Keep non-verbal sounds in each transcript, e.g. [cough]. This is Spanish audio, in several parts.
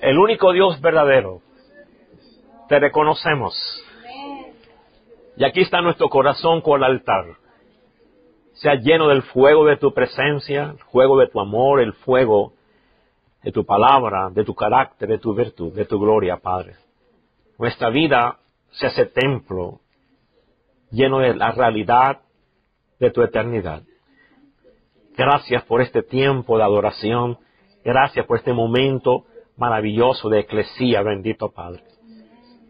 el único Dios verdadero. Te reconocemos. Y aquí está nuestro corazón con el altar. Sea lleno del fuego de tu presencia, el fuego de tu amor, el fuego de tu palabra, de tu carácter, de tu virtud, de tu gloria, Padre. Nuestra vida se hace templo lleno de la realidad de tu eternidad. Gracias por este tiempo de adoración. Gracias por este momento maravilloso de eclesía, bendito Padre.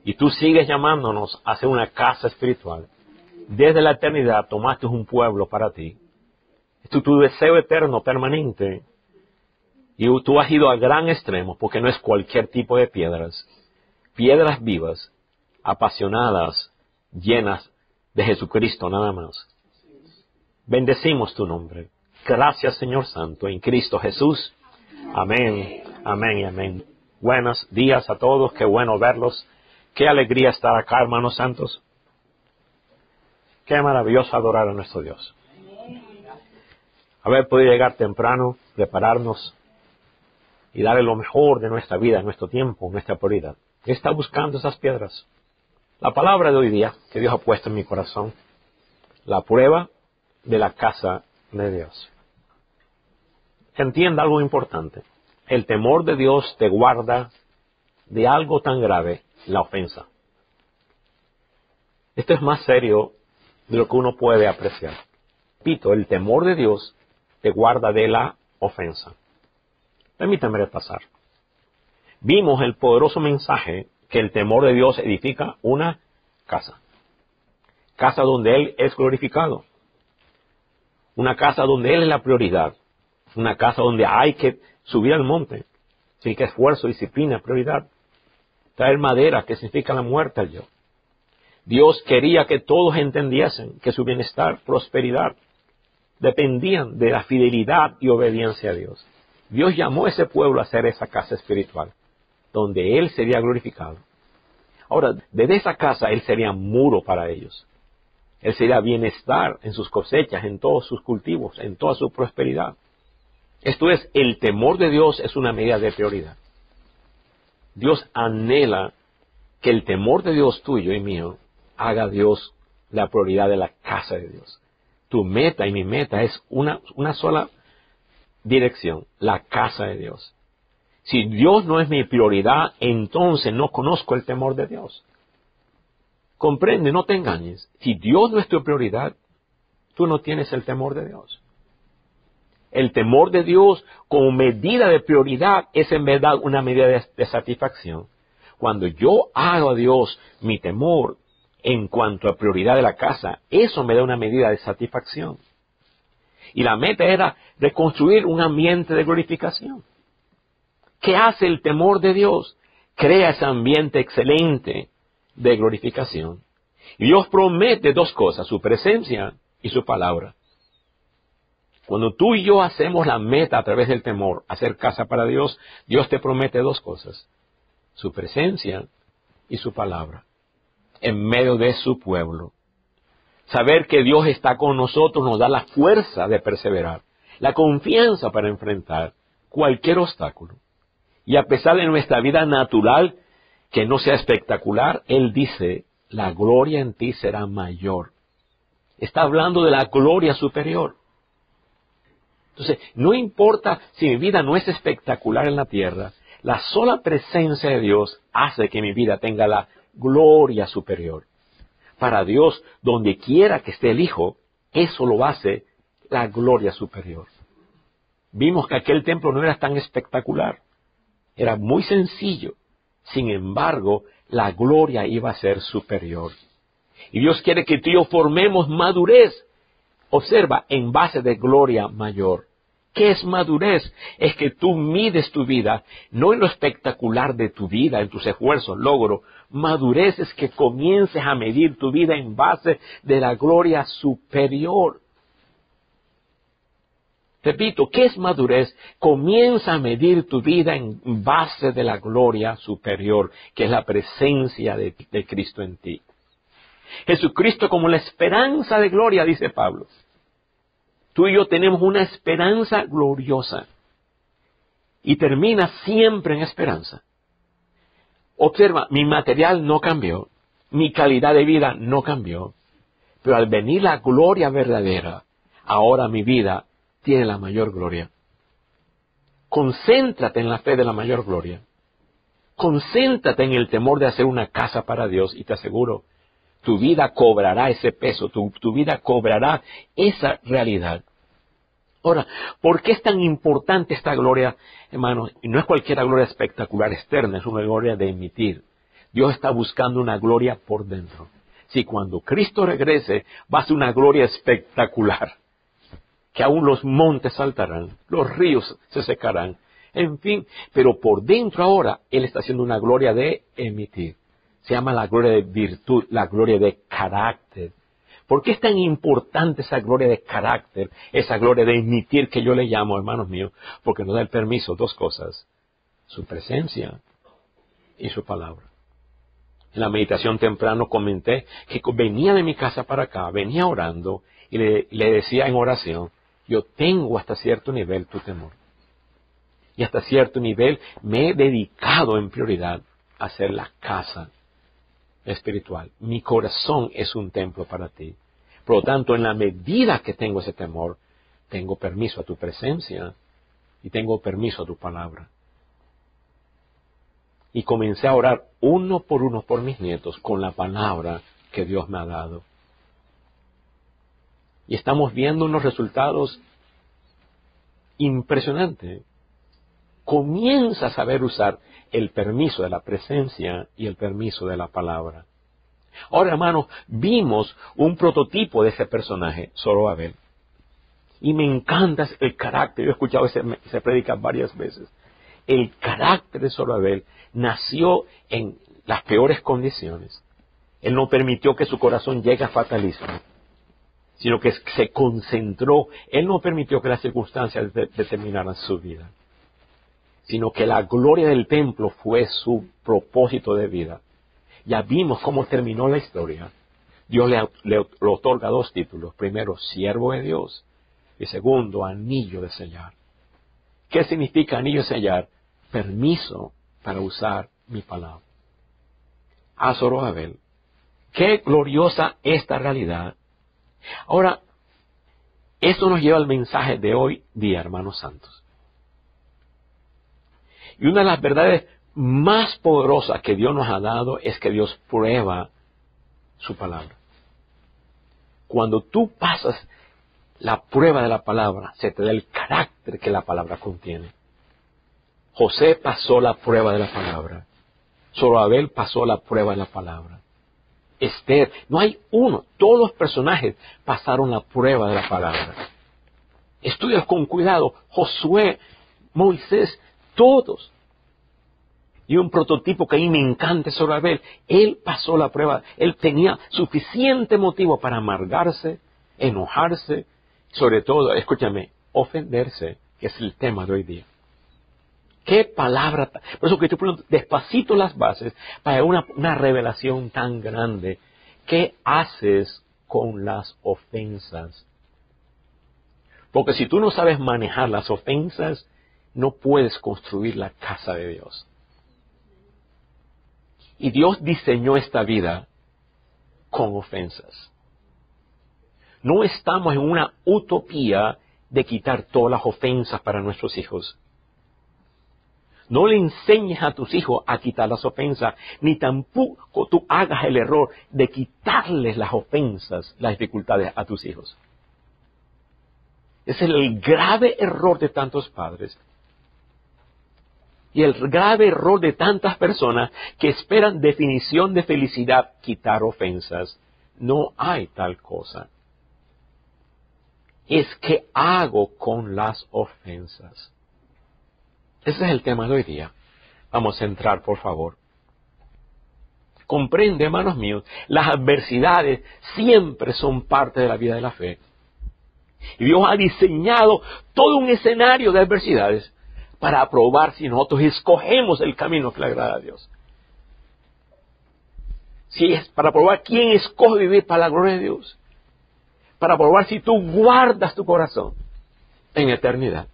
Y tú sigues llamándonos a ser una casa espiritual. Desde la eternidad tomaste un pueblo para ti. Es tu deseo eterno, permanente. Y tú has ido al gran extremo, porque no es cualquier tipo de piedras. Piedras vivas, apasionadas, llenas de Jesucristo nada más. Bendecimos tu nombre. Gracias Señor Santo en Cristo Jesús. Amén, amén y amén. Buenos días a todos, qué bueno verlos. Qué alegría estar acá, hermanos santos. Qué maravilloso adorar a nuestro Dios. Haber podido llegar temprano, prepararnos y darle lo mejor de nuestra vida, nuestro tiempo, nuestra prioridad. Está buscando esas piedras. La palabra de hoy día que Dios ha puesto en mi corazón, la prueba de la casa de Dios. Entienda algo importante. El temor de Dios te guarda de algo tan grave la ofensa. Esto es más serio de lo que uno puede apreciar. Pito, el temor de Dios te guarda de la ofensa. Permítame repasar. Vimos el poderoso mensaje que el temor de Dios edifica una casa. Casa donde Él es glorificado. Una casa donde Él es la prioridad. Una casa donde hay que subir al monte. Significa esfuerzo, disciplina, prioridad traer madera, que significa la muerte al yo. Dios quería que todos entendiesen que su bienestar, prosperidad, dependían de la fidelidad y obediencia a Dios. Dios llamó a ese pueblo a ser esa casa espiritual, donde Él sería glorificado. Ahora, desde esa casa Él sería muro para ellos. Él sería bienestar en sus cosechas, en todos sus cultivos, en toda su prosperidad. Esto es, el temor de Dios es una medida de prioridad. Dios anhela que el temor de Dios tuyo y mío haga Dios la prioridad de la casa de Dios. Tu meta y mi meta es una, una sola dirección, la casa de Dios. Si Dios no es mi prioridad, entonces no conozco el temor de Dios. Comprende, no te engañes. Si Dios no es tu prioridad, tú no tienes el temor de Dios. El temor de Dios como medida de prioridad es en verdad una medida de, satisfacción. Cuando yo hago a Dios mi temor en cuanto a prioridad de la casa, eso me da una medida de satisfacción. Y la meta era reconstruir un ambiente de glorificación. ¿Qué hace el temor de Dios? Crea ese ambiente excelente de glorificación. Y Dios promete dos cosas, su presencia y su palabra. Cuando tú y yo hacemos la meta a través del temor, hacer casa para Dios, Dios te promete dos cosas, su presencia y su palabra, en medio de su pueblo. Saber que Dios está con nosotros nos da la fuerza de perseverar, la confianza para enfrentar cualquier obstáculo. Y a pesar de nuestra vida natural, que no sea espectacular, Él dice, la gloria en ti será mayor. Está hablando de la gloria superior. Entonces, no importa si mi vida no es espectacular en la tierra, la sola presencia de Dios hace que mi vida tenga la gloria superior. Para Dios, donde quiera que esté el Hijo, eso lo hace la gloria superior. Vimos que aquel templo no era tan espectacular, era muy sencillo. Sin embargo, la gloria iba a ser superior. Y Dios quiere que tú y yo formemos madurez. Observa, en base de gloria mayor. ¿Qué es madurez? Es que tú mides tu vida, no en lo espectacular de tu vida, en tus esfuerzos, logro. Madurez es que comiences a medir tu vida en base de la gloria superior. Repito, ¿qué es madurez? Comienza a medir tu vida en base de la gloria superior, que es la presencia de, de Cristo en ti. Jesucristo como la esperanza de gloria, dice Pablo. Tú y yo tenemos una esperanza gloriosa. Y termina siempre en esperanza. Observa, mi material no cambió, mi calidad de vida no cambió, pero al venir la gloria verdadera, ahora mi vida tiene la mayor gloria. Concéntrate en la fe de la mayor gloria. Concéntrate en el temor de hacer una casa para Dios y te aseguro, tu vida cobrará ese peso, tu, tu vida cobrará esa realidad. Ahora, ¿por qué es tan importante esta gloria, hermanos? Y no es cualquier gloria espectacular externa, es una gloria de emitir. Dios está buscando una gloria por dentro. Si cuando Cristo regrese, va a ser una gloria espectacular, que aún los montes saltarán, los ríos se secarán, en fin, pero por dentro ahora Él está haciendo una gloria de emitir. Se llama la gloria de virtud, la gloria de carácter, ¿Por qué es tan importante esa gloria de carácter, esa gloria de emitir que yo le llamo, hermanos míos? Porque nos da el permiso, dos cosas, su presencia y su palabra. En la meditación temprano comenté que venía de mi casa para acá, venía orando y le, decía en oración, yo tengo hasta cierto nivel tu temor. Y hasta cierto nivel me he dedicado en prioridad a hacer la casa espiritual. Mi corazón es un templo para ti. Por lo tanto, en la medida que tengo ese temor, tengo permiso a tu presencia y tengo permiso a tu palabra. Y comencé a orar uno por uno por mis nietos con la palabra que Dios me ha dado. Y estamos viendo unos resultados impresionantes. Comienza a saber usar el permiso de la presencia y el permiso de la palabra. Ahora, hermanos, vimos un prototipo de ese personaje, Zorobabel. Y me encanta el carácter, yo he escuchado ese, se predica varias veces. El carácter de Zorobabel nació en las peores condiciones. Él no permitió que su corazón llegue a fatalismo, sino que se concentró. Él no permitió que las circunstancias determinaran su vida sino que la gloria del templo fue su propósito de vida. Ya vimos cómo terminó la historia. Dios le, otorga dos títulos. Primero, siervo de Dios. Y segundo, anillo de sellar. ¿Qué significa anillo de sellar? Permiso para usar mi palabra. A Abel. Qué gloriosa esta realidad. Ahora, esto nos lleva al mensaje de hoy día, hermanos santos. Y una de las verdades más poderosas que Dios nos ha dado es que Dios prueba su palabra. Cuando tú pasas la prueba de la palabra, se te da el carácter que la palabra contiene. José pasó la prueba de la palabra. Zorobabel pasó la prueba de la palabra. Esther, no hay uno, todos los personajes pasaron la prueba de la palabra. Estudias con cuidado. Josué, Moisés, todos. Y un prototipo que a mí me encanta sobre Abel. Él pasó la prueba. Él tenía suficiente motivo para amargarse, enojarse, sobre todo, escúchame, ofenderse, que es el tema de hoy día. Qué palabra. Por eso que estoy poniendo despacito las bases para una, una revelación tan grande. ¿Qué haces con las ofensas? Porque si tú no sabes manejar las ofensas, no puedes construir la casa de Dios. Y Dios diseñó esta vida con ofensas. No estamos en una utopía de quitar todas las ofensas para nuestros hijos. No le enseñes a tus hijos a quitar las ofensas, ni tampoco tú hagas el error de quitarles las ofensas, las dificultades a tus hijos. Es el grave error de tantos padres y el grave error de tantas personas que esperan definición de felicidad, quitar ofensas. No hay tal cosa. Es que hago con las ofensas. Ese es el tema de hoy día. Vamos a entrar, por favor. Comprende, hermanos míos, las adversidades siempre son parte de la vida de la fe. Y Dios ha diseñado todo un escenario de adversidades para probar si nosotros escogemos el camino que le agrada a Dios. Si es para probar quién escoge vivir para la gloria de Dios. Para probar si tú guardas tu corazón en eternidad.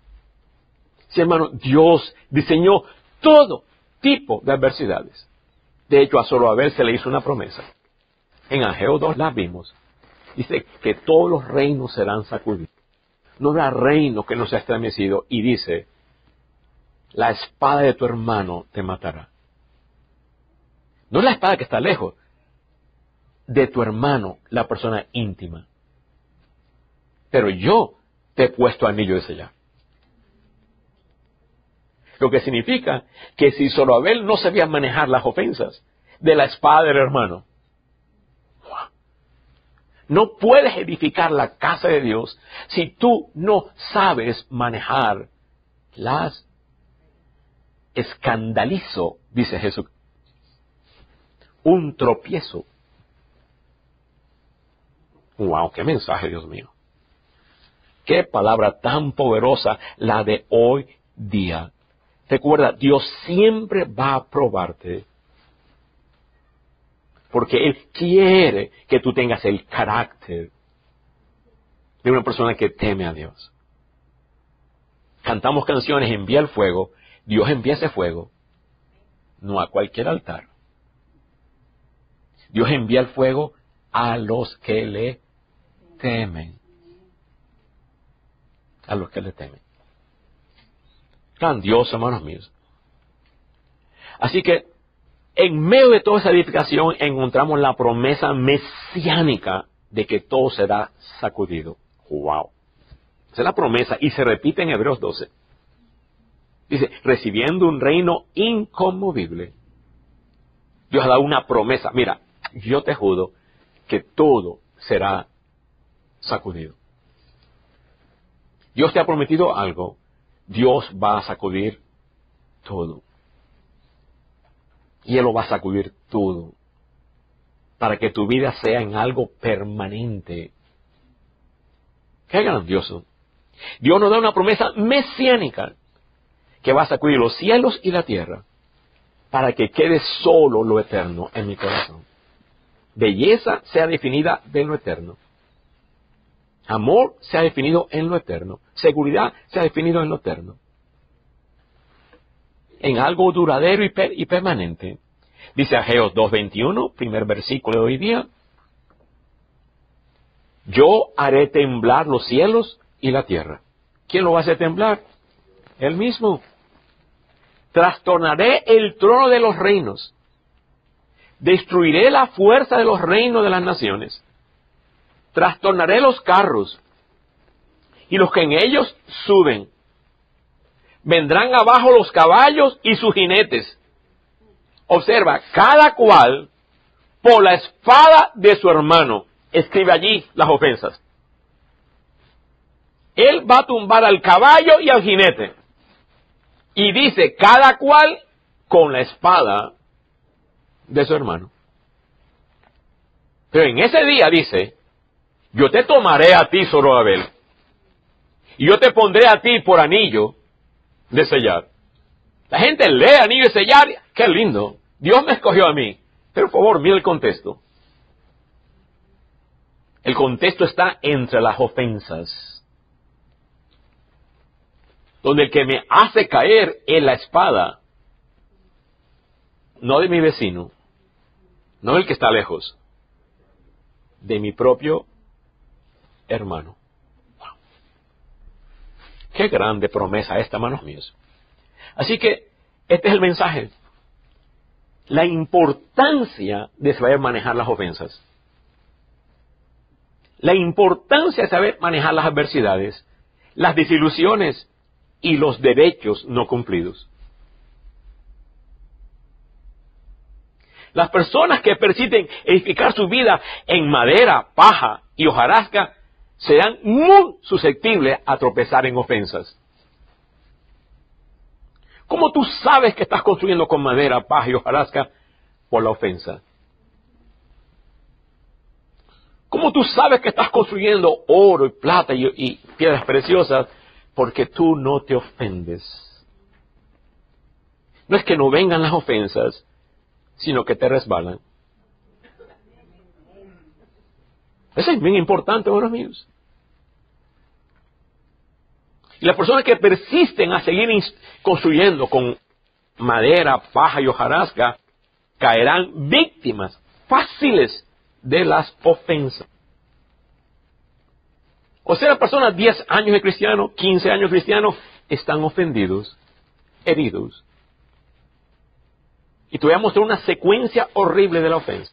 Si hermano, Dios diseñó todo tipo de adversidades. De hecho, a Zorobabel se le hizo una promesa. En Ageo 2 la vimos. Dice que todos los reinos serán sacudidos. No habrá reino que no sea estremecido. Y dice, la espada de tu hermano te matará. No es la espada que está lejos, de tu hermano, la persona íntima. Pero yo te he puesto anillo de sellar. Lo que significa que si Zorobabel no sabía manejar las ofensas de la espada del hermano, no puedes edificar la casa de Dios si tú no sabes manejar las escandalizo, dice Jesús. Un tropiezo. Wow, qué mensaje, Dios mío. Qué palabra tan poderosa la de hoy día. Recuerda, Dios siempre va a probarte. Porque Él quiere que tú tengas el carácter de una persona que teme a Dios. Cantamos canciones, envía el fuego. Dios envía ese fuego. No a cualquier altar. Dios envía el fuego a los que le temen. A los que le temen. Grandioso, hermanos míos. Así que, en medio de toda esa edificación encontramos la promesa mesiánica de que todo será sacudido. ¡Wow! Esa es la promesa y se repite en Hebreos 12. Dice, recibiendo un reino inconmovible. Dios ha dado una promesa. Mira, yo te juro que todo será sacudido. Dios te ha prometido algo Dios va a sacudir todo. Y Él lo va a sacudir todo. Para que tu vida sea en algo permanente. Qué grandioso. Dios nos da una promesa mesiánica que va a sacudir los cielos y la tierra para que quede solo lo eterno en mi corazón. Belleza sea definida de lo eterno. Amor se ha definido en lo eterno. Seguridad se ha definido en lo eterno. En algo duradero y, permanente. Dice Ageos 2.21, primer versículo de hoy día. Yo haré temblar los cielos y la tierra. ¿Quién lo va a hacer temblar? Él mismo. Trastornaré el trono de los reinos. Destruiré la fuerza de los reinos de las naciones trastornaré los carros y los que en ellos suben. Vendrán abajo los caballos y sus jinetes. Observa, cada cual por la espada de su hermano. Escribe allí las ofensas. Él va a tumbar al caballo y al jinete. Y dice, cada cual con la espada de su hermano. Pero en ese día dice, yo te tomaré a ti, Zorobabel, y yo te pondré a ti por anillo de sellar. La gente lee anillo de sellar, qué lindo, Dios me escogió a mí. Pero por favor, mira el contexto. El contexto está entre las ofensas. Donde el que me hace caer en la espada, no de mi vecino, no del que está lejos, de mi propio hermano. Qué grande promesa esta, hermanos míos. Así que este es el mensaje. La importancia de saber manejar las ofensas. La importancia de saber manejar las adversidades, las desilusiones y los derechos no cumplidos. Las personas que persisten edificar su vida en madera, paja y hojarasca serán muy susceptibles a tropezar en ofensas. ¿Cómo tú sabes que estás construyendo con madera, paja y hojarasca por la ofensa? ¿Cómo tú sabes que estás construyendo oro y plata y, y piedras preciosas? Porque tú no te ofendes. No es que no vengan las ofensas, sino que te resbalan. Eso es bien importante, hermanos míos. Y las personas que persisten a seguir construyendo con madera, paja y hojarasca, caerán víctimas fáciles de las ofensas. O sea, las personas 10 años de cristiano, 15 años de cristiano, están ofendidos, heridos. Y te voy a mostrar una secuencia horrible de la ofensa.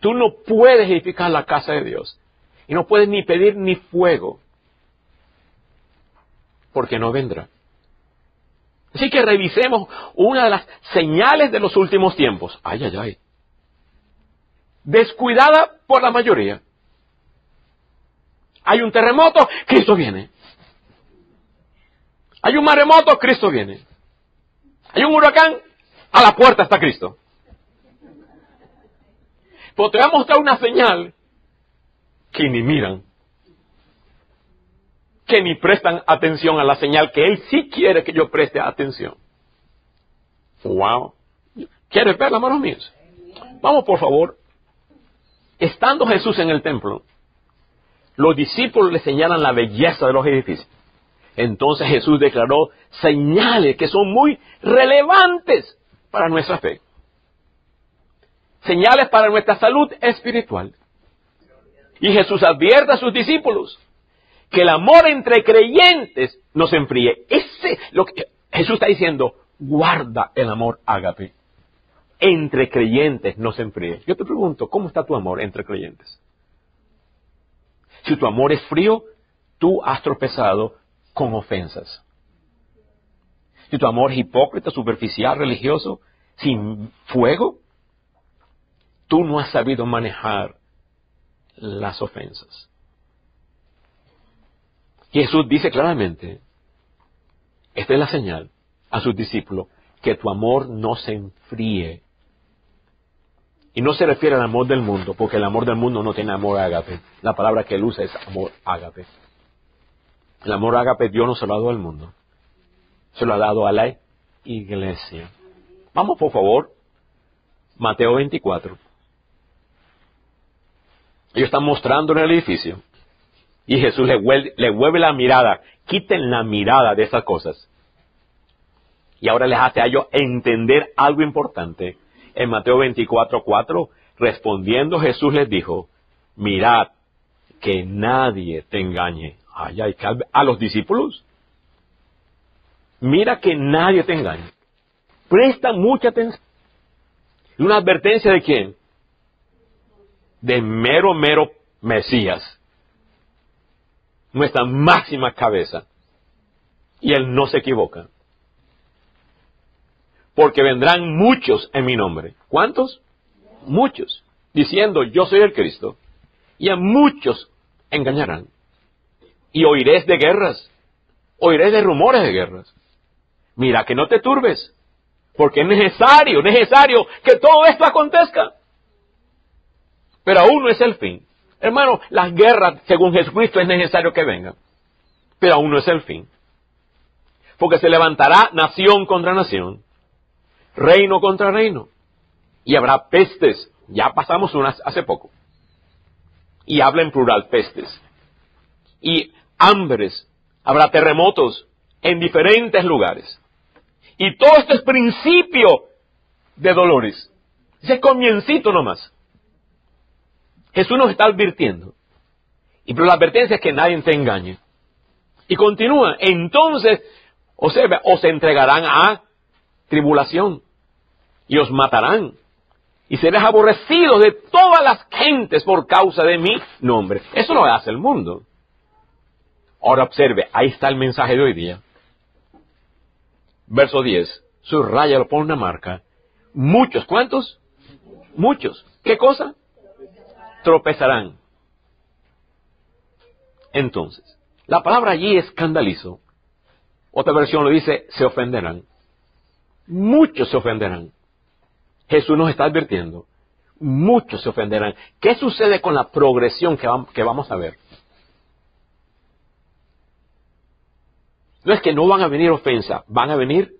Tú no puedes edificar la casa de Dios. Y no puedes ni pedir ni fuego. Porque no vendrá. Así que revisemos una de las señales de los últimos tiempos. Ay, ay, ay. Descuidada por la mayoría. Hay un terremoto, Cristo viene. Hay un maremoto, Cristo viene. Hay un huracán, a la puerta está Cristo. Pero te voy a mostrar una señal que ni miran, que ni prestan atención a la señal que Él sí quiere que yo preste atención. Wow. ¿Quieres verla, hermanos míos? Vamos, por favor. Estando Jesús en el templo, los discípulos le señalan la belleza de los edificios. Entonces Jesús declaró señales que son muy relevantes para nuestra fe. Señales para nuestra salud espiritual. Y Jesús advierte a sus discípulos que el amor entre creyentes no se enfríe. Ese, lo que Jesús está diciendo, guarda el amor ágape. Entre creyentes no se enfríe. Yo te pregunto, ¿cómo está tu amor entre creyentes? Si tu amor es frío, tú has tropezado con ofensas. Si tu amor es hipócrita, superficial, religioso, sin fuego, tú no has sabido manejar las ofensas. Jesús dice claramente, esta es la señal a sus discípulos, que tu amor no se enfríe y no se refiere al amor del mundo, porque el amor del mundo no tiene amor ágape. La palabra que él usa es amor ágape. El amor ágape Dios no se lo ha dado al mundo. Se lo ha dado a la iglesia. Vamos, por favor. Mateo 24. Ellos están mostrando en el edificio. Y Jesús le vuelve, le vuelve la mirada. Quiten la mirada de esas cosas. Y ahora les hace a ellos entender algo importante en Mateo 24, 4, respondiendo Jesús les dijo, mirad que nadie te engañe. Ay, ay, a los discípulos. Mira que nadie te engañe. Presta mucha atención. ¿Y una advertencia de quién? De mero, mero Mesías. Nuestra máxima cabeza. Y él no se equivoca porque vendrán muchos en mi nombre. ¿Cuántos? Muchos, diciendo, yo soy el Cristo. Y a muchos engañarán. Y oiréis de guerras, oiréis de rumores de guerras. Mira que no te turbes, porque es necesario, necesario que todo esto acontezca. Pero aún no es el fin. Hermano, las guerras, según Jesucristo, es necesario que vengan. Pero aún no es el fin. Porque se levantará nación contra nación reino contra reino. Y habrá pestes. Ya pasamos unas hace poco. Y habla en plural, pestes. Y hambres. Habrá terremotos en diferentes lugares. Y todo esto es principio de dolores. Ese comiencito nomás. Jesús nos está advirtiendo. Y pero la advertencia es que nadie te engañe. Y continúa. Entonces, observa, os entregarán a tribulación y os matarán. Y seréis aborrecidos de todas las gentes por causa de mi nombre. Eso lo hace el mundo. Ahora observe, ahí está el mensaje de hoy día. Verso 10. Subraya, lo pone una marca. Muchos, ¿cuántos? Muchos. ¿Qué cosa? Tropezarán. Entonces, la palabra allí escandalizo. Otra versión lo dice, se ofenderán. Muchos se ofenderán. Jesús nos está advirtiendo. Muchos se ofenderán. ¿Qué sucede con la progresión que, vamos a ver? No es que no van a venir ofensas, van a venir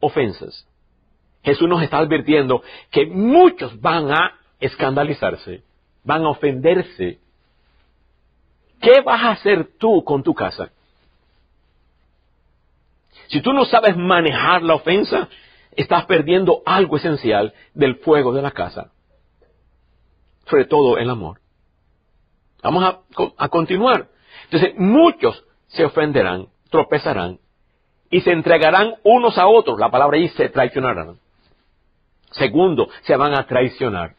ofensas. Jesús nos está advirtiendo que muchos van a escandalizarse, van a ofenderse. ¿Qué vas a hacer tú con tu casa? Si tú no sabes manejar la ofensa, estás perdiendo algo esencial del fuego de la casa. Sobre todo el amor. Vamos a, continuar. Entonces, muchos se ofenderán, tropezarán y se entregarán unos a otros. La palabra ahí se traicionarán. Segundo, se van a traicionar.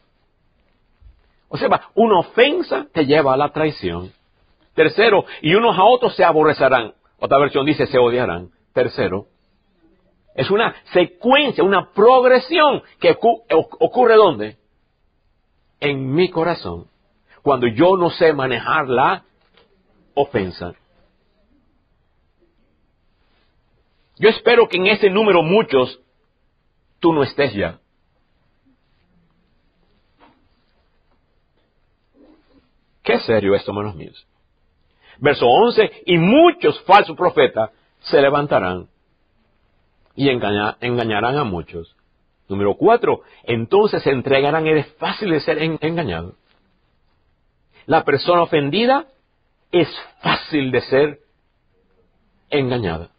O sea, una ofensa te lleva a la traición. Tercero, y unos a otros se aborrecerán. Otra versión dice se odiarán. Tercero, es una secuencia, una progresión que ocurre ¿dónde? En mi corazón. Cuando yo no sé manejar la ofensa. Yo espero que en ese número muchos tú no estés ya. Qué serio esto, hermanos míos. Verso 11, y muchos falsos profetas se levantarán y engañarán a muchos. Número 4, entonces se entregarán, es fácil de ser engañado. La persona ofendida es fácil de ser engañada.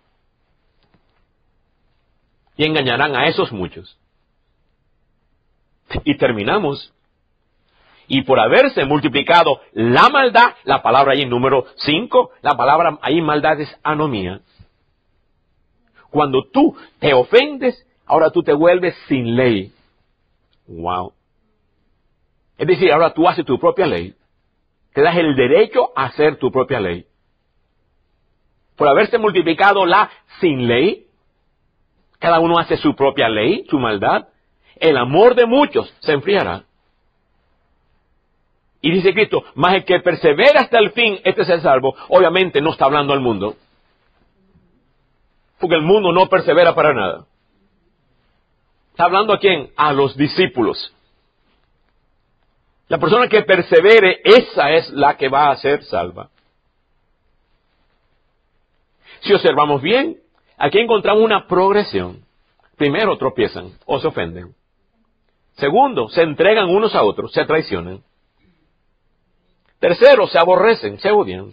Y engañarán a esos muchos. Y terminamos y por haberse multiplicado la maldad, la palabra ahí número 5, la palabra ahí maldad es anomía. Cuando tú te ofendes, ahora tú te vuelves sin ley. Wow. Es decir, ahora tú haces tu propia ley. Te das el derecho a hacer tu propia ley. Por haberse multiplicado la sin ley, cada uno hace su propia ley, su maldad, el amor de muchos se enfriará. Y dice Cristo, más el que persevera hasta el fin, este es el salvo. Obviamente no está hablando al mundo. Porque el mundo no persevera para nada. ¿Está hablando a quién? A los discípulos. La persona que persevere, esa es la que va a ser salva. Si observamos bien, aquí encontramos una progresión. Primero tropiezan o se ofenden. Segundo, se entregan unos a otros, se traicionan. Tercero, se aborrecen, se odian.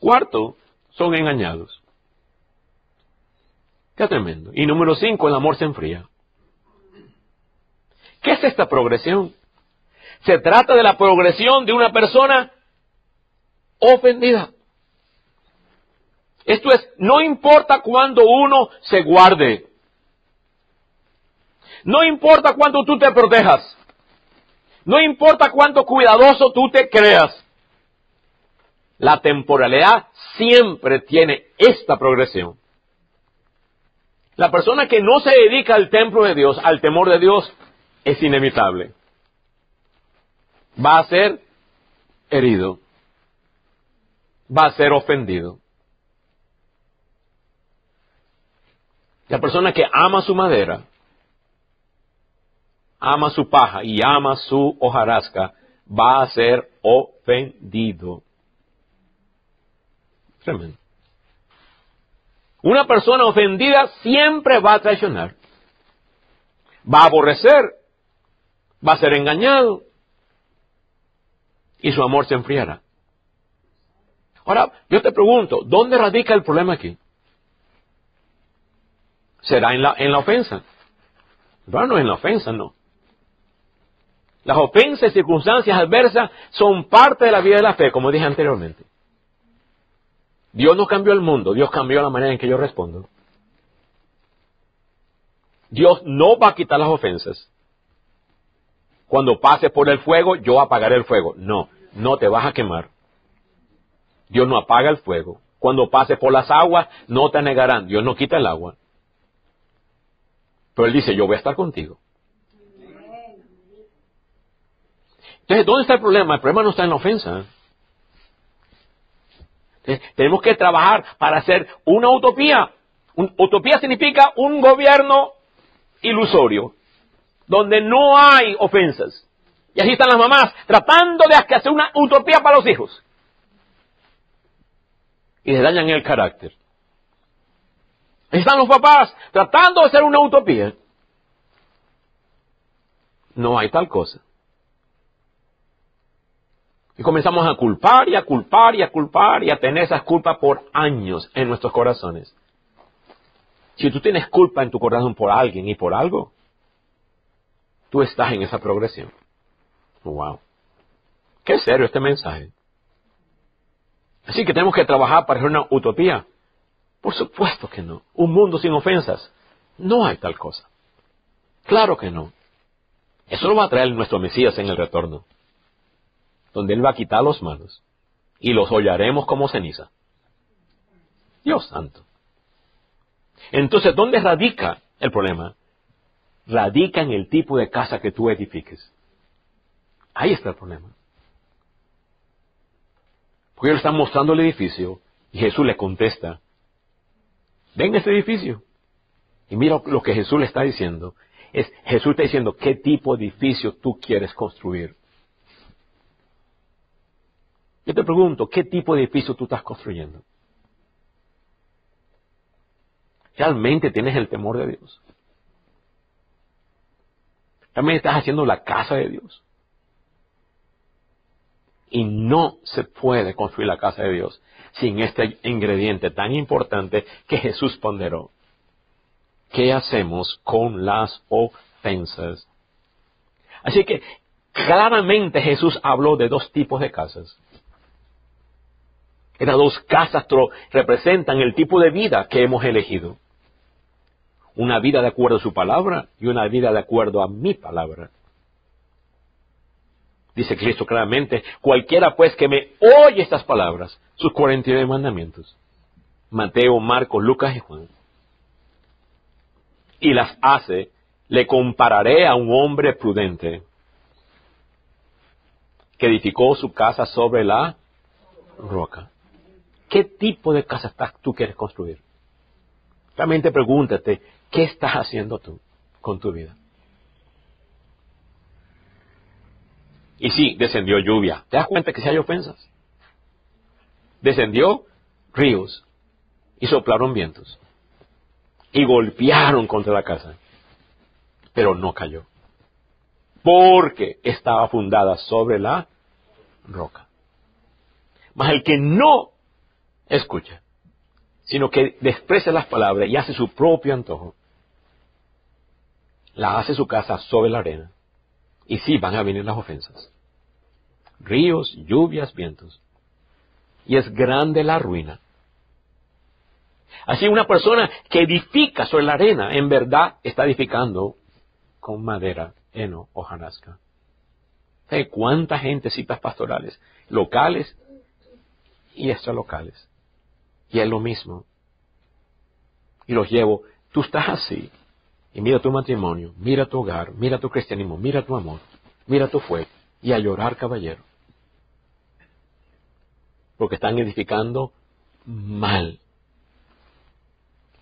Cuarto, son engañados. Qué tremendo. Y número cinco, el amor se enfría. ¿Qué es esta progresión? Se trata de la progresión de una persona ofendida. Esto es, no importa cuándo uno se guarde. No importa cuánto tú te protejas. No importa cuánto cuidadoso tú te creas. La temporalidad siempre tiene esta progresión. La persona que no se dedica al templo de Dios, al temor de Dios, es inevitable. Va a ser herido. Va a ser ofendido. La persona que ama su madera, ama su paja y ama su hojarasca, va a ser ofendido. Tremendo. Una persona ofendida siempre va a traicionar. Va a aborrecer. Va a ser engañado. Y su amor se enfriará. Ahora, yo te pregunto, ¿dónde radica el problema aquí? ¿Será en la, en la ofensa? Bueno, en la ofensa no. Las ofensas y circunstancias adversas son parte de la vida de la fe, como dije anteriormente. Dios no cambió el mundo, Dios cambió la manera en que yo respondo. Dios no va a quitar las ofensas. Cuando pase por el fuego, yo apagaré el fuego. No, no te vas a quemar. Dios no apaga el fuego. Cuando pase por las aguas, no te negarán. Dios no quita el agua. Pero Él dice, yo voy a estar contigo. Entonces, ¿dónde está el problema? El problema no está en la ofensa. Tenemos que trabajar para hacer una utopía. utopía significa un gobierno ilusorio, donde no hay ofensas. Y así están las mamás tratando de hacer una utopía para los hijos. Y les dañan el carácter. Así están los papás tratando de hacer una utopía. No hay tal cosa. Y comenzamos a culpar y a culpar y a culpar y a tener esas culpas por años en nuestros corazones. Si tú tienes culpa en tu corazón por alguien y por algo, tú estás en esa progresión. Wow. Qué serio este mensaje. Así que tenemos que trabajar para hacer una utopía. Por supuesto que no. Un mundo sin ofensas. No hay tal cosa. Claro que no. Eso lo va a traer nuestro Mesías en el retorno, donde Él va a quitar los malos y los hollaremos como ceniza. Dios santo. Entonces, ¿dónde radica el problema? Radica en el tipo de casa que tú edifiques. Ahí está el problema. Porque ellos están mostrando el edificio y Jesús le contesta, ven este edificio. Y mira lo que Jesús le está diciendo. Es, Jesús está diciendo qué tipo de edificio tú quieres construir. Yo te pregunto, ¿qué tipo de edificio tú estás construyendo? ¿Realmente tienes el temor de Dios? ¿Realmente estás haciendo la casa de Dios? Y no se puede construir la casa de Dios sin este ingrediente tan importante que Jesús ponderó. ¿Qué hacemos con las ofensas? Así que claramente Jesús habló de dos tipos de casas. Estas dos casas representan el tipo de vida que hemos elegido. Una vida de acuerdo a su palabra y una vida de acuerdo a mi palabra. Dice Cristo claramente, cualquiera pues que me oye estas palabras, sus 49 mandamientos, Mateo, Marcos, Lucas y Juan, y las hace, le compararé a un hombre prudente que edificó su casa sobre la roca. ¿Qué tipo de casa tú quieres construir? Realmente pregúntate, ¿qué estás haciendo tú con tu vida? Y sí, descendió lluvia. ¿Te das cuenta que si hay ofensas? Descendió ríos y soplaron vientos y golpearon contra la casa, pero no cayó, porque estaba fundada sobre la roca. Mas el que no escucha, sino que desprecia las palabras y hace su propio antojo, la hace su casa sobre la arena, y sí van a venir las ofensas ríos, lluvias, vientos. Y es grande la ruina. Así una persona que edifica sobre la arena, en verdad está edificando con madera, heno, hojarasca. ¿Sabe cuánta gente citas pastorales? Locales y extralocales. Y es lo mismo. Y los llevo, tú estás así. Y mira tu matrimonio, mira tu hogar, mira tu cristianismo, mira tu amor, mira tu fuego. Y a llorar, caballero porque están edificando mal.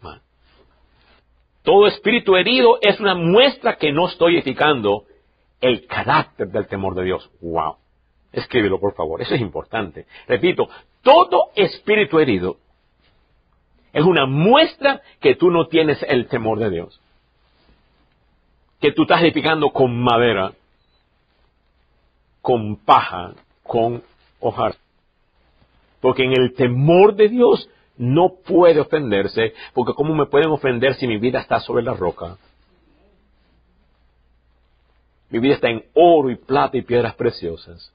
mal. Todo espíritu herido es una muestra que no estoy edificando el carácter del temor de Dios. ¡Wow! Escríbelo, por favor. Eso es importante. Repito, todo espíritu herido es una muestra que tú no tienes el temor de Dios. Que tú estás edificando con madera, con paja, con hojas. Porque en el temor de Dios no puede ofenderse, porque ¿cómo me pueden ofender si mi vida está sobre la roca? Mi vida está en oro y plata y piedras preciosas.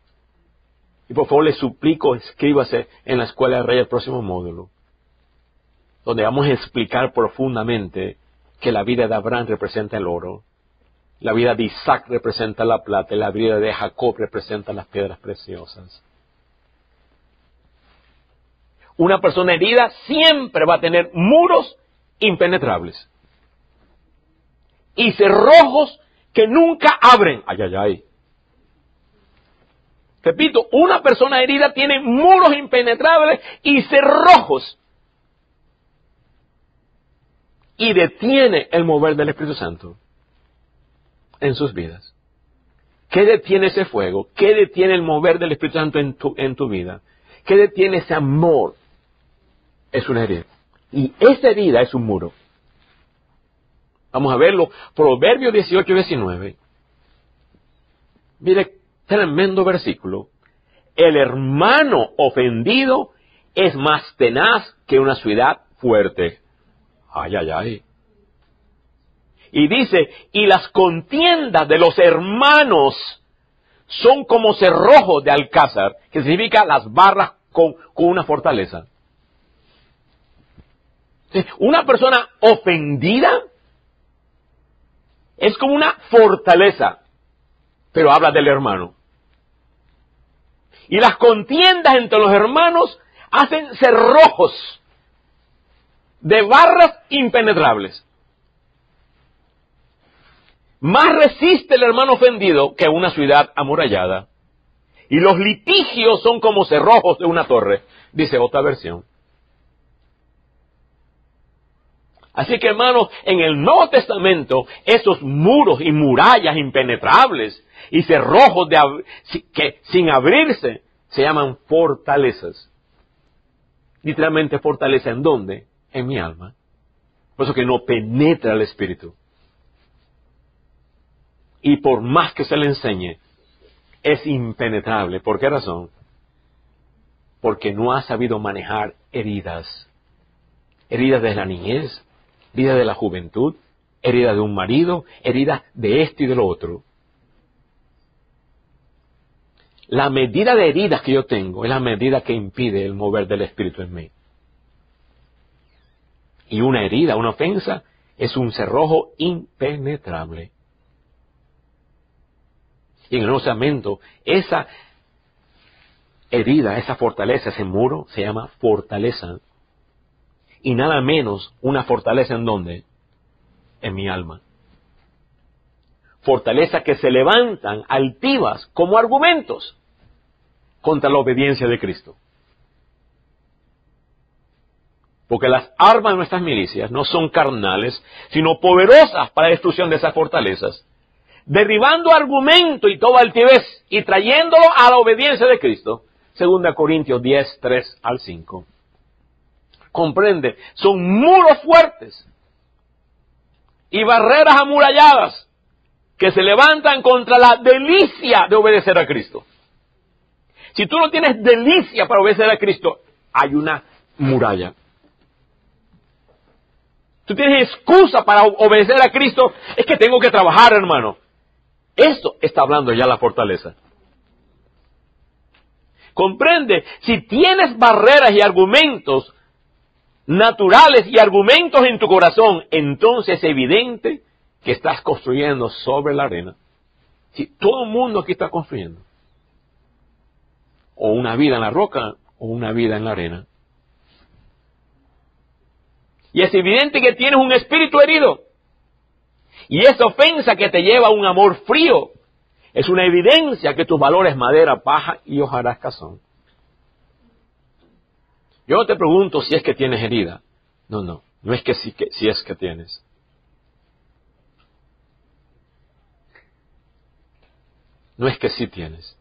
Y por favor le suplico, escríbase en la Escuela de Rey el próximo módulo, donde vamos a explicar profundamente que la vida de Abraham representa el oro, la vida de Isaac representa la plata y la vida de Jacob representa las piedras preciosas. Una persona herida siempre va a tener muros impenetrables y cerrojos que nunca abren. Ay, ay, ay. Repito, una persona herida tiene muros impenetrables y cerrojos y detiene el mover del Espíritu Santo en sus vidas. ¿Qué detiene ese fuego? ¿Qué detiene el mover del Espíritu Santo en tu, en tu vida? ¿Qué detiene ese amor? es una herida. Y esa herida es un muro. Vamos a verlo. Proverbio 18 y 19. Mire, tremendo versículo. El hermano ofendido es más tenaz que una ciudad fuerte. Ay, ay, ay. Y dice, y las contiendas de los hermanos son como cerrojos de alcázar, que significa las barras con, una fortaleza. Una persona ofendida es como una fortaleza, pero habla del hermano. Y las contiendas entre los hermanos hacen cerrojos de barras impenetrables. Más resiste el hermano ofendido que una ciudad amurallada. Y los litigios son como cerrojos de una torre, dice otra versión. Así que hermanos, en el Nuevo Testamento, esos muros y murallas impenetrables y cerrojos de, que sin abrirse se llaman fortalezas. Literalmente fortaleza en dónde? En mi alma. Por eso que no penetra el espíritu. Y por más que se le enseñe, es impenetrable. ¿Por qué razón? Porque no ha sabido manejar heridas. Heridas de la niñez, heridas de la juventud, heridas de un marido, heridas de esto y de lo otro. La medida de heridas que yo tengo es la medida que impide el mover del Espíritu en mí. Y una herida, una ofensa, es un cerrojo impenetrable. Y en el Nuevo Testamento, esa herida, esa fortaleza, ese muro, se llama fortaleza. Y nada menos una fortaleza en donde? En mi alma. Fortaleza que se levantan altivas como argumentos contra la obediencia de Cristo. Porque las armas de nuestras milicias no son carnales, sino poderosas para la destrucción de esas fortalezas, derribando argumento y toda altivez y trayéndolo a la obediencia de Cristo. Segunda Corintios 10, 3 al 5. Comprende, son muros fuertes y barreras amuralladas que se levantan contra la delicia de obedecer a Cristo. Si tú no tienes delicia para obedecer a Cristo, hay una muralla. Tú tienes excusa para obedecer a Cristo, es que tengo que trabajar, hermano. Esto está hablando ya la fortaleza. Comprende, si tienes barreras y argumentos naturales y argumentos en tu corazón, entonces es evidente que estás construyendo sobre la arena. Si todo el mundo aquí está construyendo o una vida en la roca o una vida en la arena. Y es evidente que tienes un espíritu herido. Y esa ofensa que te lleva a un amor frío es una evidencia que tus valores madera, paja y hojarasca son. Yo te pregunto si es que tienes herida. No, no, no es que sí que, si es que tienes. No es que sí tienes.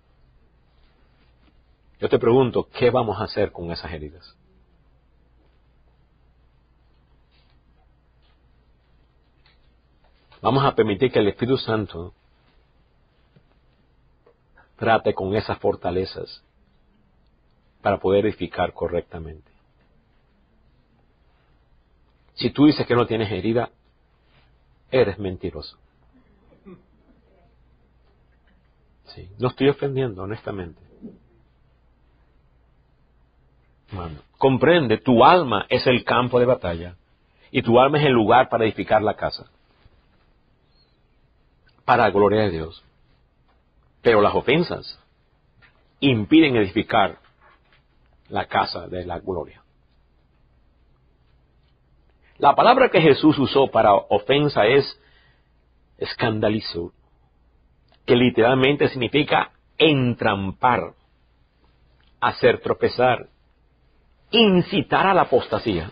Yo te pregunto, ¿qué vamos a hacer con esas heridas? Vamos a permitir que el Espíritu Santo trate con esas fortalezas para poder edificar correctamente. Si tú dices que no tienes herida, eres mentiroso. No estoy ofendiendo, honestamente. comprende, tu alma es el campo de batalla y tu alma es el lugar para edificar la casa. Para la gloria de Dios. Pero las ofensas impiden edificar la casa de la gloria. La palabra que Jesús usó para ofensa es escandalizo, que literalmente significa entrampar, hacer tropezar, incitar a la apostasía.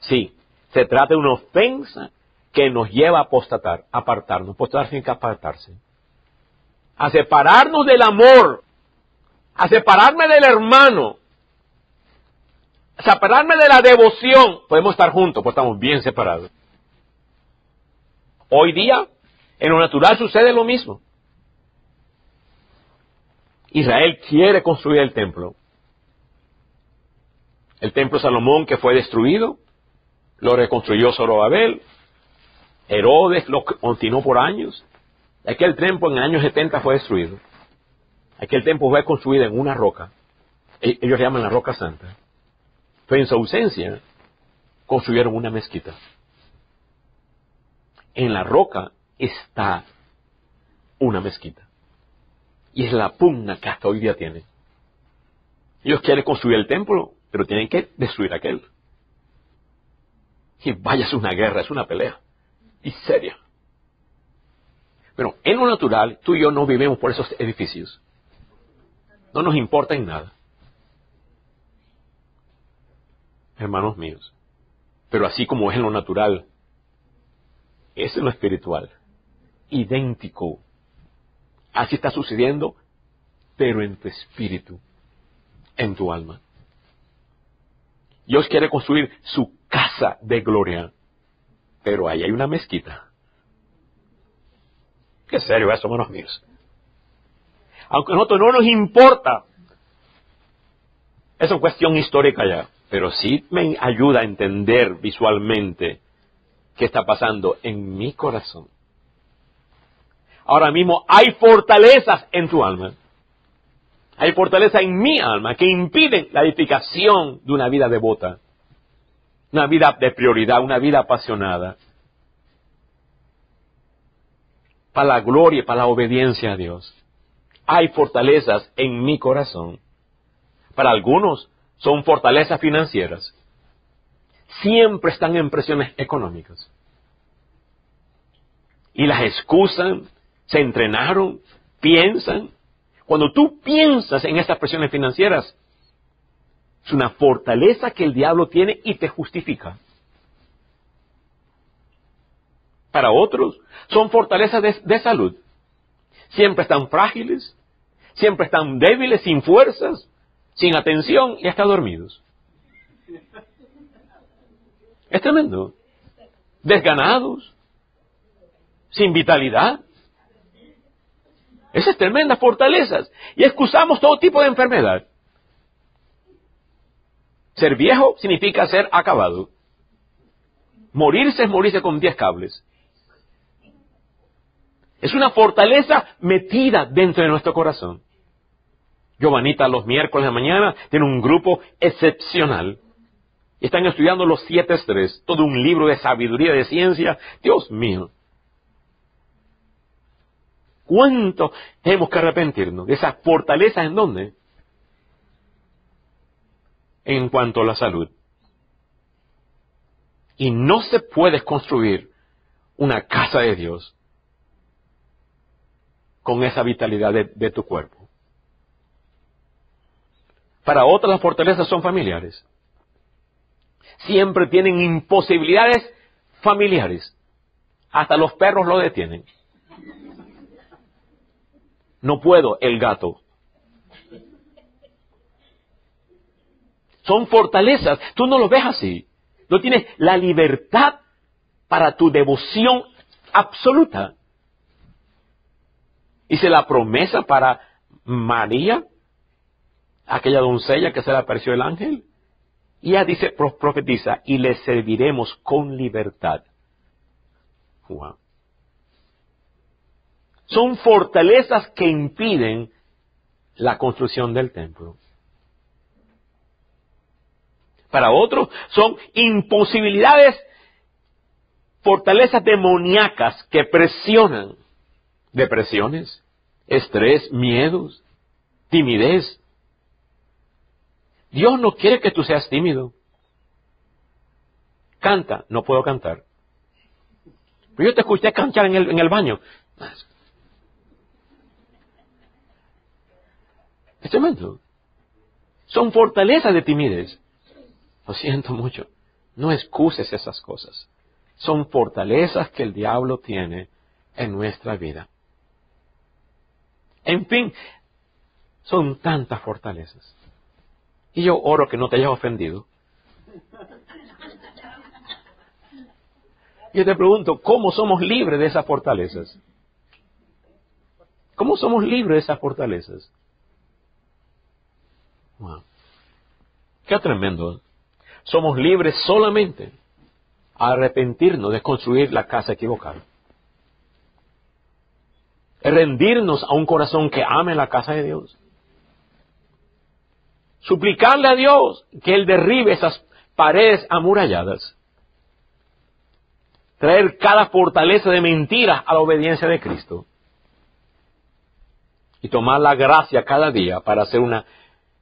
Sí, se trata de una ofensa que nos lleva a apostatar, apartarnos. Apostatar significa apartarse. A separarnos del amor, a separarme del hermano, a separarme de la devoción. Podemos estar juntos, pues estamos bien separados. Hoy día, en lo natural sucede lo mismo. Israel quiere construir el templo, el templo Salomón que fue destruido, lo reconstruyó Zorobabel, Herodes lo continuó por años. Aquel templo en el año 70 fue destruido. Aquel templo fue construido en una roca. E-, ellos llaman la roca santa. Pero en su ausencia construyeron una mezquita. En la roca está una mezquita. Y es la pugna que hasta hoy día tienen. Ellos quieren construir el templo, pero tienen que destruir aquel. Y vaya, es una guerra, es una pelea. Y seria. Pero en lo natural, tú y yo no vivimos por esos edificios. No nos importa en nada. Hermanos míos. Pero así como es en lo natural, es en lo espiritual. Idéntico. Así está sucediendo, pero en tu espíritu, en tu alma. Dios quiere construir su casa de gloria, pero ahí hay una mezquita. Qué serio eso, hermanos míos. Aunque a nosotros no nos importa, es una cuestión histórica ya, pero sí me ayuda a entender visualmente qué está pasando en mi corazón. Ahora mismo hay fortalezas en tu alma. Hay fortaleza en mi alma que impiden la edificación de una vida devota, una vida de prioridad, una vida apasionada, para la gloria y para la obediencia a Dios. Hay fortalezas en mi corazón. Para algunos son fortalezas financieras. Siempre están en presiones económicas. Y las excusan, se entrenaron, piensan. Cuando tú piensas en estas presiones financieras, es una fortaleza que el diablo tiene y te justifica. Para otros son fortalezas de, salud. Siempre están frágiles, siempre están débiles, sin fuerzas, sin atención y hasta dormidos. Es tremendo. Desganados, sin vitalidad. Esas tremendas fortalezas. Y excusamos todo tipo de enfermedad. Ser viejo significa ser acabado. Morirse es morirse con diez cables. Es una fortaleza metida dentro de nuestro corazón. Giovanita los miércoles de mañana tiene un grupo excepcional. Están estudiando los siete estrés, todo un libro de sabiduría, de ciencia. Dios mío. ¿Cuánto tenemos que arrepentirnos de esa fortaleza en dónde? En cuanto a la salud. Y no se puede construir una casa de Dios con esa vitalidad de, tu cuerpo. Para otras las fortalezas son familiares. Siempre tienen imposibilidades familiares. Hasta los perros lo detienen. No puedo, el gato. Son fortalezas. Tú no lo ves así. No tienes la libertad para tu devoción absoluta. Hice la promesa para María, aquella doncella que se le apareció el ángel. Y ella dice, profetiza, y le serviremos con libertad. Son fortalezas que impiden la construcción del templo. Para otros son imposibilidades, fortalezas demoníacas que presionan depresiones, estrés, miedos, timidez. Dios no quiere que tú seas tímido. Canta, no puedo cantar. Pero yo te escuché cantar en el, en el baño. Es tremendo. Son fortalezas de timidez. Lo siento mucho. No excuses esas cosas. Son fortalezas que el diablo tiene en nuestra vida. En fin, son tantas fortalezas. Y yo oro que no te hayas ofendido. Yo te pregunto, ¿cómo somos libres de esas fortalezas? ¿Cómo somos libres de esas fortalezas? Wow. Qué tremendo. Somos libres solamente a arrepentirnos de construir la casa equivocada. Rendirnos a un corazón que ame la casa de Dios. Suplicarle a Dios que Él derribe esas paredes amuralladas. Traer cada fortaleza de mentira a la obediencia de Cristo. Y tomar la gracia cada día para hacer una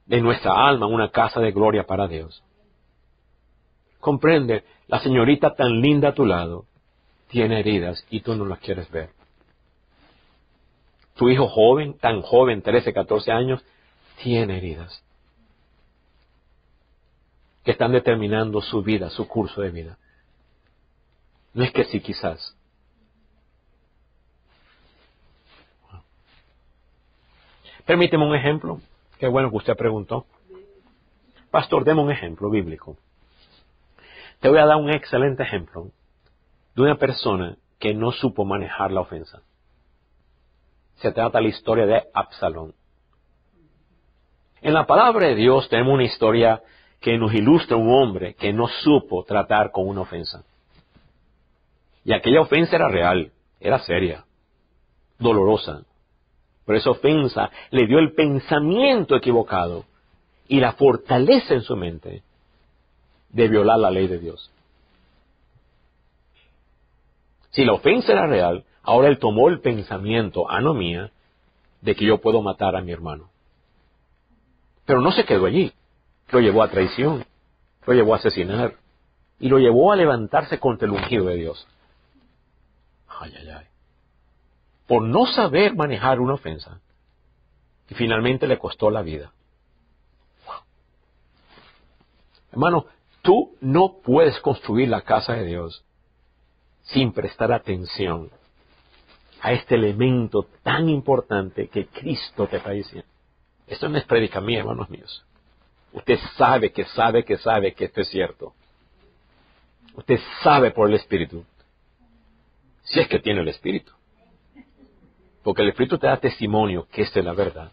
de nuestra alma una casa de gloria para Dios. Comprende, la señorita tan linda a tu lado tiene heridas y tú no las quieres ver. Tu hijo joven, tan joven, 13, 14 años, tiene heridas que están determinando su vida, su curso de vida. No es que sí, quizás. Permíteme un ejemplo. Qué bueno que usted preguntó. Pastor, deme un ejemplo bíblico. Te voy a dar un excelente ejemplo de una persona que no supo manejar la ofensa. Se trata de la historia de Absalón. En la palabra de Dios tenemos una historia que nos ilustra un hombre que no supo tratar con una ofensa. Y aquella ofensa era real, era seria, dolorosa. Pero esa ofensa le dio el pensamiento equivocado y la fortaleza en su mente de violar la ley de Dios. Si la ofensa era real, ahora él tomó el pensamiento, anomía, de que yo puedo matar a mi hermano. Pero no se quedó allí lo llevó a traición, lo llevó a asesinar y lo llevó a levantarse contra el ungido de Dios. Ay, ay, ay. Por no saber manejar una ofensa. Y finalmente le costó la vida. Hermano, tú no puedes construir la casa de Dios sin prestar atención a este elemento tan importante que Cristo te está diciendo. Esto no es predica mía, hermanos míos. Usted sabe que sabe que sabe que esto es cierto. Usted sabe por el Espíritu. Si es que tiene el Espíritu. Porque el Espíritu te da testimonio que esta es la verdad.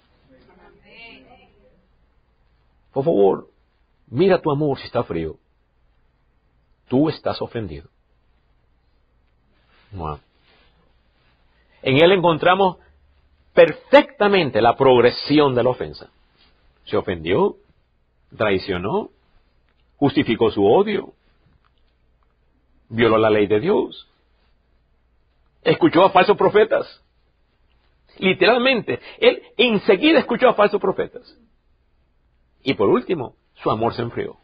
Por favor, mira tu amor si está frío. Tú estás ofendido. En él encontramos perfectamente la progresión de la ofensa. Se ofendió, traicionó, justificó su odio, violó la ley de Dios, escuchó a falsos profetas. Literalmente, él enseguida escuchó a falsos profetas. Y por último, su amor se enfrió.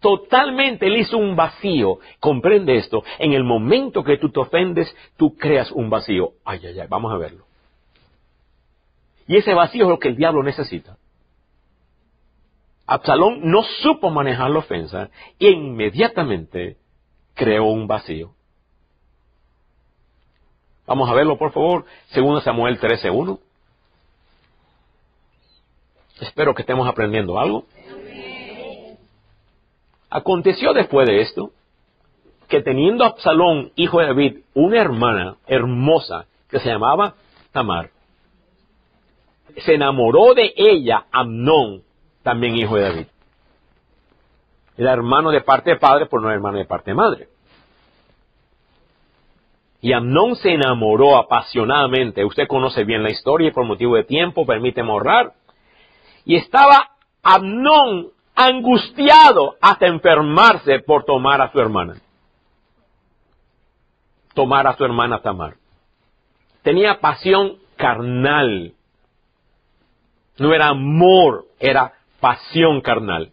Totalmente él hizo un vacío. Comprende esto. En el momento que tú te ofendes, tú creas un vacío. Ay, ay, ay, vamos a verlo. Y ese vacío es lo que el diablo necesita. Absalón no supo manejar la ofensa e inmediatamente creó un vacío. Vamos a verlo, por favor. Segundo Samuel 13.1. Espero que estemos aprendiendo algo. Aconteció después de esto que teniendo Absalón, hijo de David, una hermana hermosa que se llamaba Tamar, se enamoró de ella Amnón, también hijo de David. Era hermano de parte de padre, pero no hermano de parte de madre. Y Amnón se enamoró apasionadamente. Usted conoce bien la historia y por motivo de tiempo permite ahorrar. Y estaba Amnón angustiado hasta enfermarse por tomar a su hermana. Tomar a su hermana Tamar. Tenía pasión carnal. No era amor, era pasión carnal.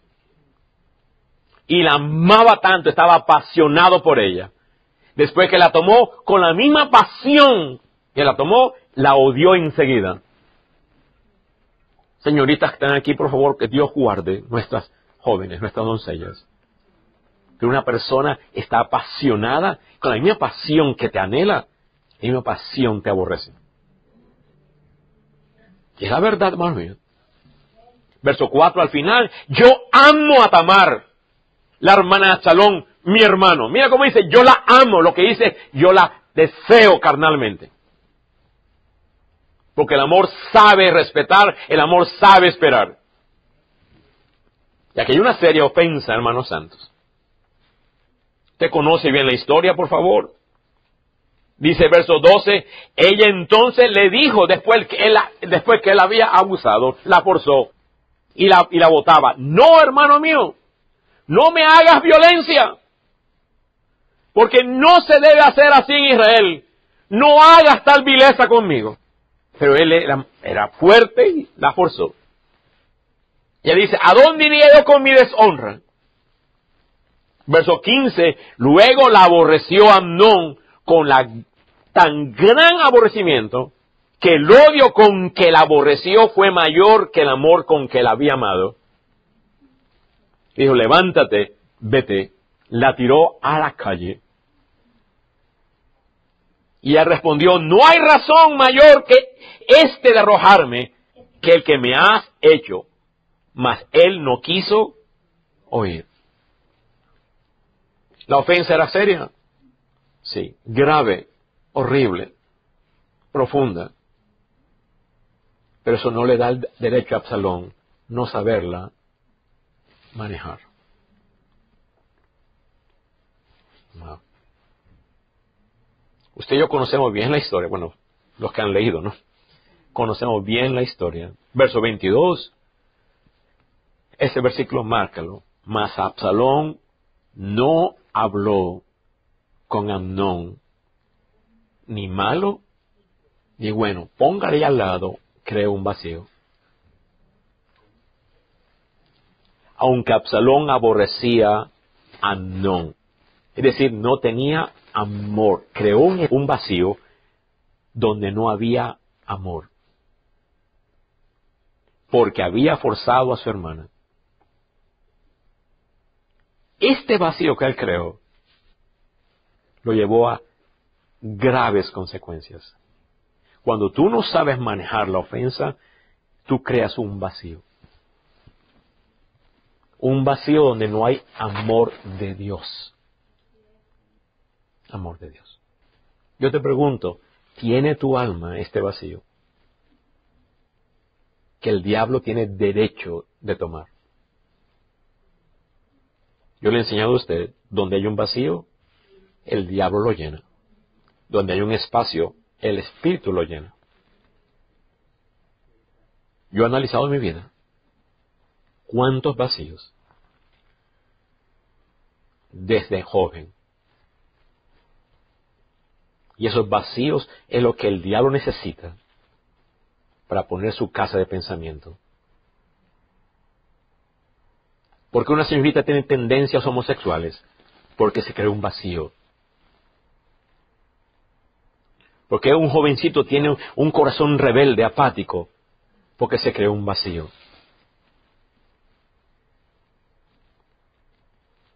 Y la amaba tanto, estaba apasionado por ella. Después que la tomó con la misma pasión que la tomó, la odió enseguida. Señoritas que están aquí, por favor, que Dios guarde nuestras jóvenes, nuestras doncellas. Que una persona está apasionada con la misma pasión que te anhela, la misma pasión te aborrece. Y es la verdad, hermano mío. Verso 4 al final, yo amo a Tamar, la hermana de Absalón, mi hermano. Mira cómo dice, yo la amo, lo que dice, yo la deseo carnalmente. Porque el amor sabe respetar, el amor sabe esperar. Y aquí hay una seria ofensa, hermanos santos. Usted conoce bien la historia, por favor. Dice verso 12, ella entonces le dijo, después que él, después que él había abusado, la forzó y la, y la botaba. No, hermano mío, no me hagas violencia. Porque no se debe hacer así en Israel. No hagas tal vileza conmigo. Pero él era, fuerte y la forzó. Y dice, ¿a dónde iría yo con mi deshonra? Verso 15, luego la aborreció Amnón con la, tan gran aborrecimiento que el odio con que la aborreció fue mayor que el amor con que la había amado. Dijo, levántate, vete. La tiró a la calle. Y ella respondió, no hay razón mayor que este de arrojarme que el que me has hecho. Mas él no quiso oír. La ofensa era seria. Sí, grave, horrible, profunda. Pero eso no le da el derecho a Absalón no saberla manejar. Usted y yo conocemos bien la historia, bueno, los que han leído, ¿no? Conocemos bien la historia. Verso 22, ese versículo márcalo. Mas Absalón no habló con Amnón, ni malo, ni bueno. Póngale al lado, creó un vacío. Aunque Absalón aborrecía a Amnón, es decir, no tenía amor, creó un vacío donde no había amor, porque había forzado a su hermana. Este vacío que él creó lo llevó a graves consecuencias. Cuando tú no sabes manejar la ofensa, tú creas un vacío. Un vacío donde no hay amor de Dios. Amor de Dios. Yo te pregunto, ¿tiene tu alma este vacío? Que el diablo tiene derecho de tomar. Yo le he enseñado a usted, donde hay un vacío, el diablo lo llena. Donde hay un espacio, el espíritu lo llena. Yo he analizado en mi vida cuántos vacíos desde joven. Y esos vacíos es lo que el diablo necesita para poner su casa de pensamiento. ¿Por qué una señorita tiene tendencias homosexuales? Porque se creó un vacío. ¿Por qué un jovencito tiene un corazón rebelde, apático? Porque se creó un vacío.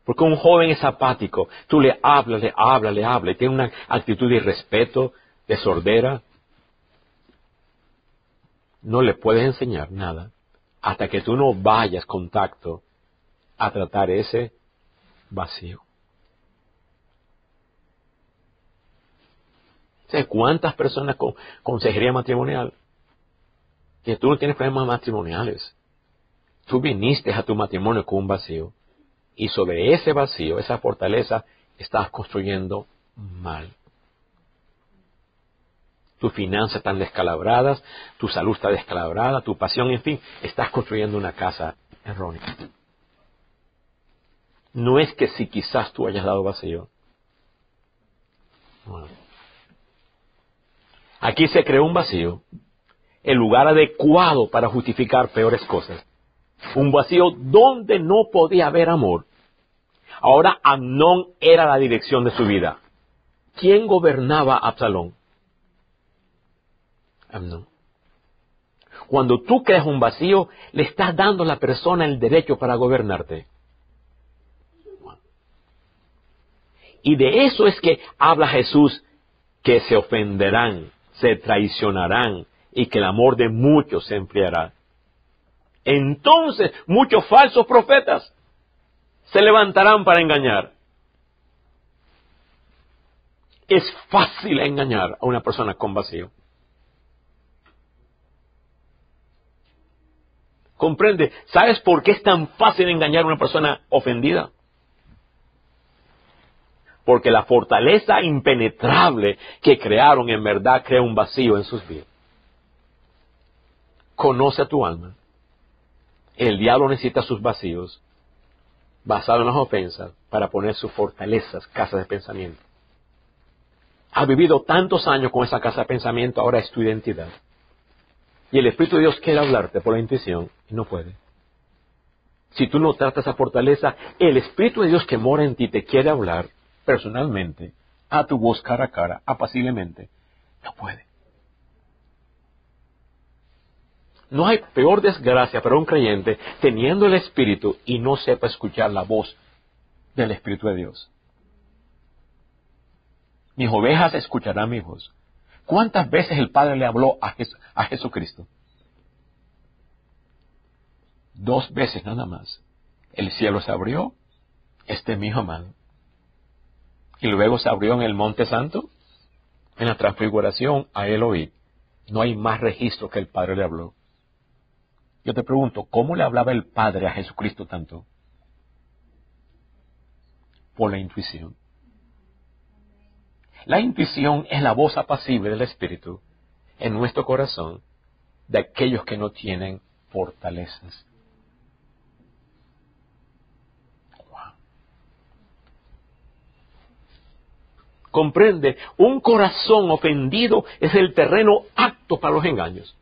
Porque un joven es apático. Tú le hablas, le hablas, le hablas, y tiene una actitud de irrespeto, de sordera. No le puedes enseñar nada hasta que tú no vayas contacto a tratar ese vacío. ¿Sabes cuántas personas con consejería matrimonial? Que tú no tienes problemas matrimoniales. Tú viniste a tu matrimonio con un vacío. Y sobre ese vacío, esa fortaleza, estás construyendo mal. Tus finanzas están descalabradas, tu salud está descalabrada, tu pasión, en fin, estás construyendo una casa errónea no es que si quizás tú hayas dado vacío. Aquí se creó un vacío, el lugar adecuado para justificar peores cosas. Un vacío donde no podía haber amor. Ahora Amnón era la dirección de su vida. ¿Quién gobernaba Absalón? Amnón. Cuando tú creas un vacío, le estás dando a la persona el derecho para gobernarte. Y de eso es que habla Jesús, que se ofenderán, se traicionarán y que el amor de muchos se enfriará. Entonces muchos falsos profetas se levantarán para engañar. Es fácil engañar a una persona con vacío. ¿Comprende? ¿Sabes por qué es tan fácil engañar a una persona ofendida? Porque la fortaleza impenetrable que crearon en verdad crea un vacío en sus vidas. Conoce a tu alma. El diablo necesita sus vacíos, basados en las ofensas, para poner sus fortalezas, casas de pensamiento. Has vivido tantos años con esa casa de pensamiento, ahora es tu identidad. Y el Espíritu de Dios quiere hablarte por la intuición y no puede. Si tú no tratas esa fortaleza, el Espíritu de Dios que mora en ti te quiere hablar personalmente, a tu voz cara a cara, apaciblemente. No puede. No hay peor desgracia para un creyente teniendo el Espíritu y no sepa escuchar la voz del Espíritu de Dios. Mis ovejas escucharán mi voz. ¿Cuántas veces el Padre le habló a, a Jesucristo? Dos veces nada más. El cielo se abrió, este es mi hijo amado. Y luego se abrió en el Monte Santo, en la transfiguración, a él oí. No hay más registro que el Padre le habló. Yo te pregunto, ¿cómo le hablaba el Padre a Jesucristo tanto? Por la intuición. La intuición es la voz apacible del Espíritu en nuestro corazón de aquellos que no tienen fortalezas. Comprende, un corazón ofendido es el terreno apto para los engaños.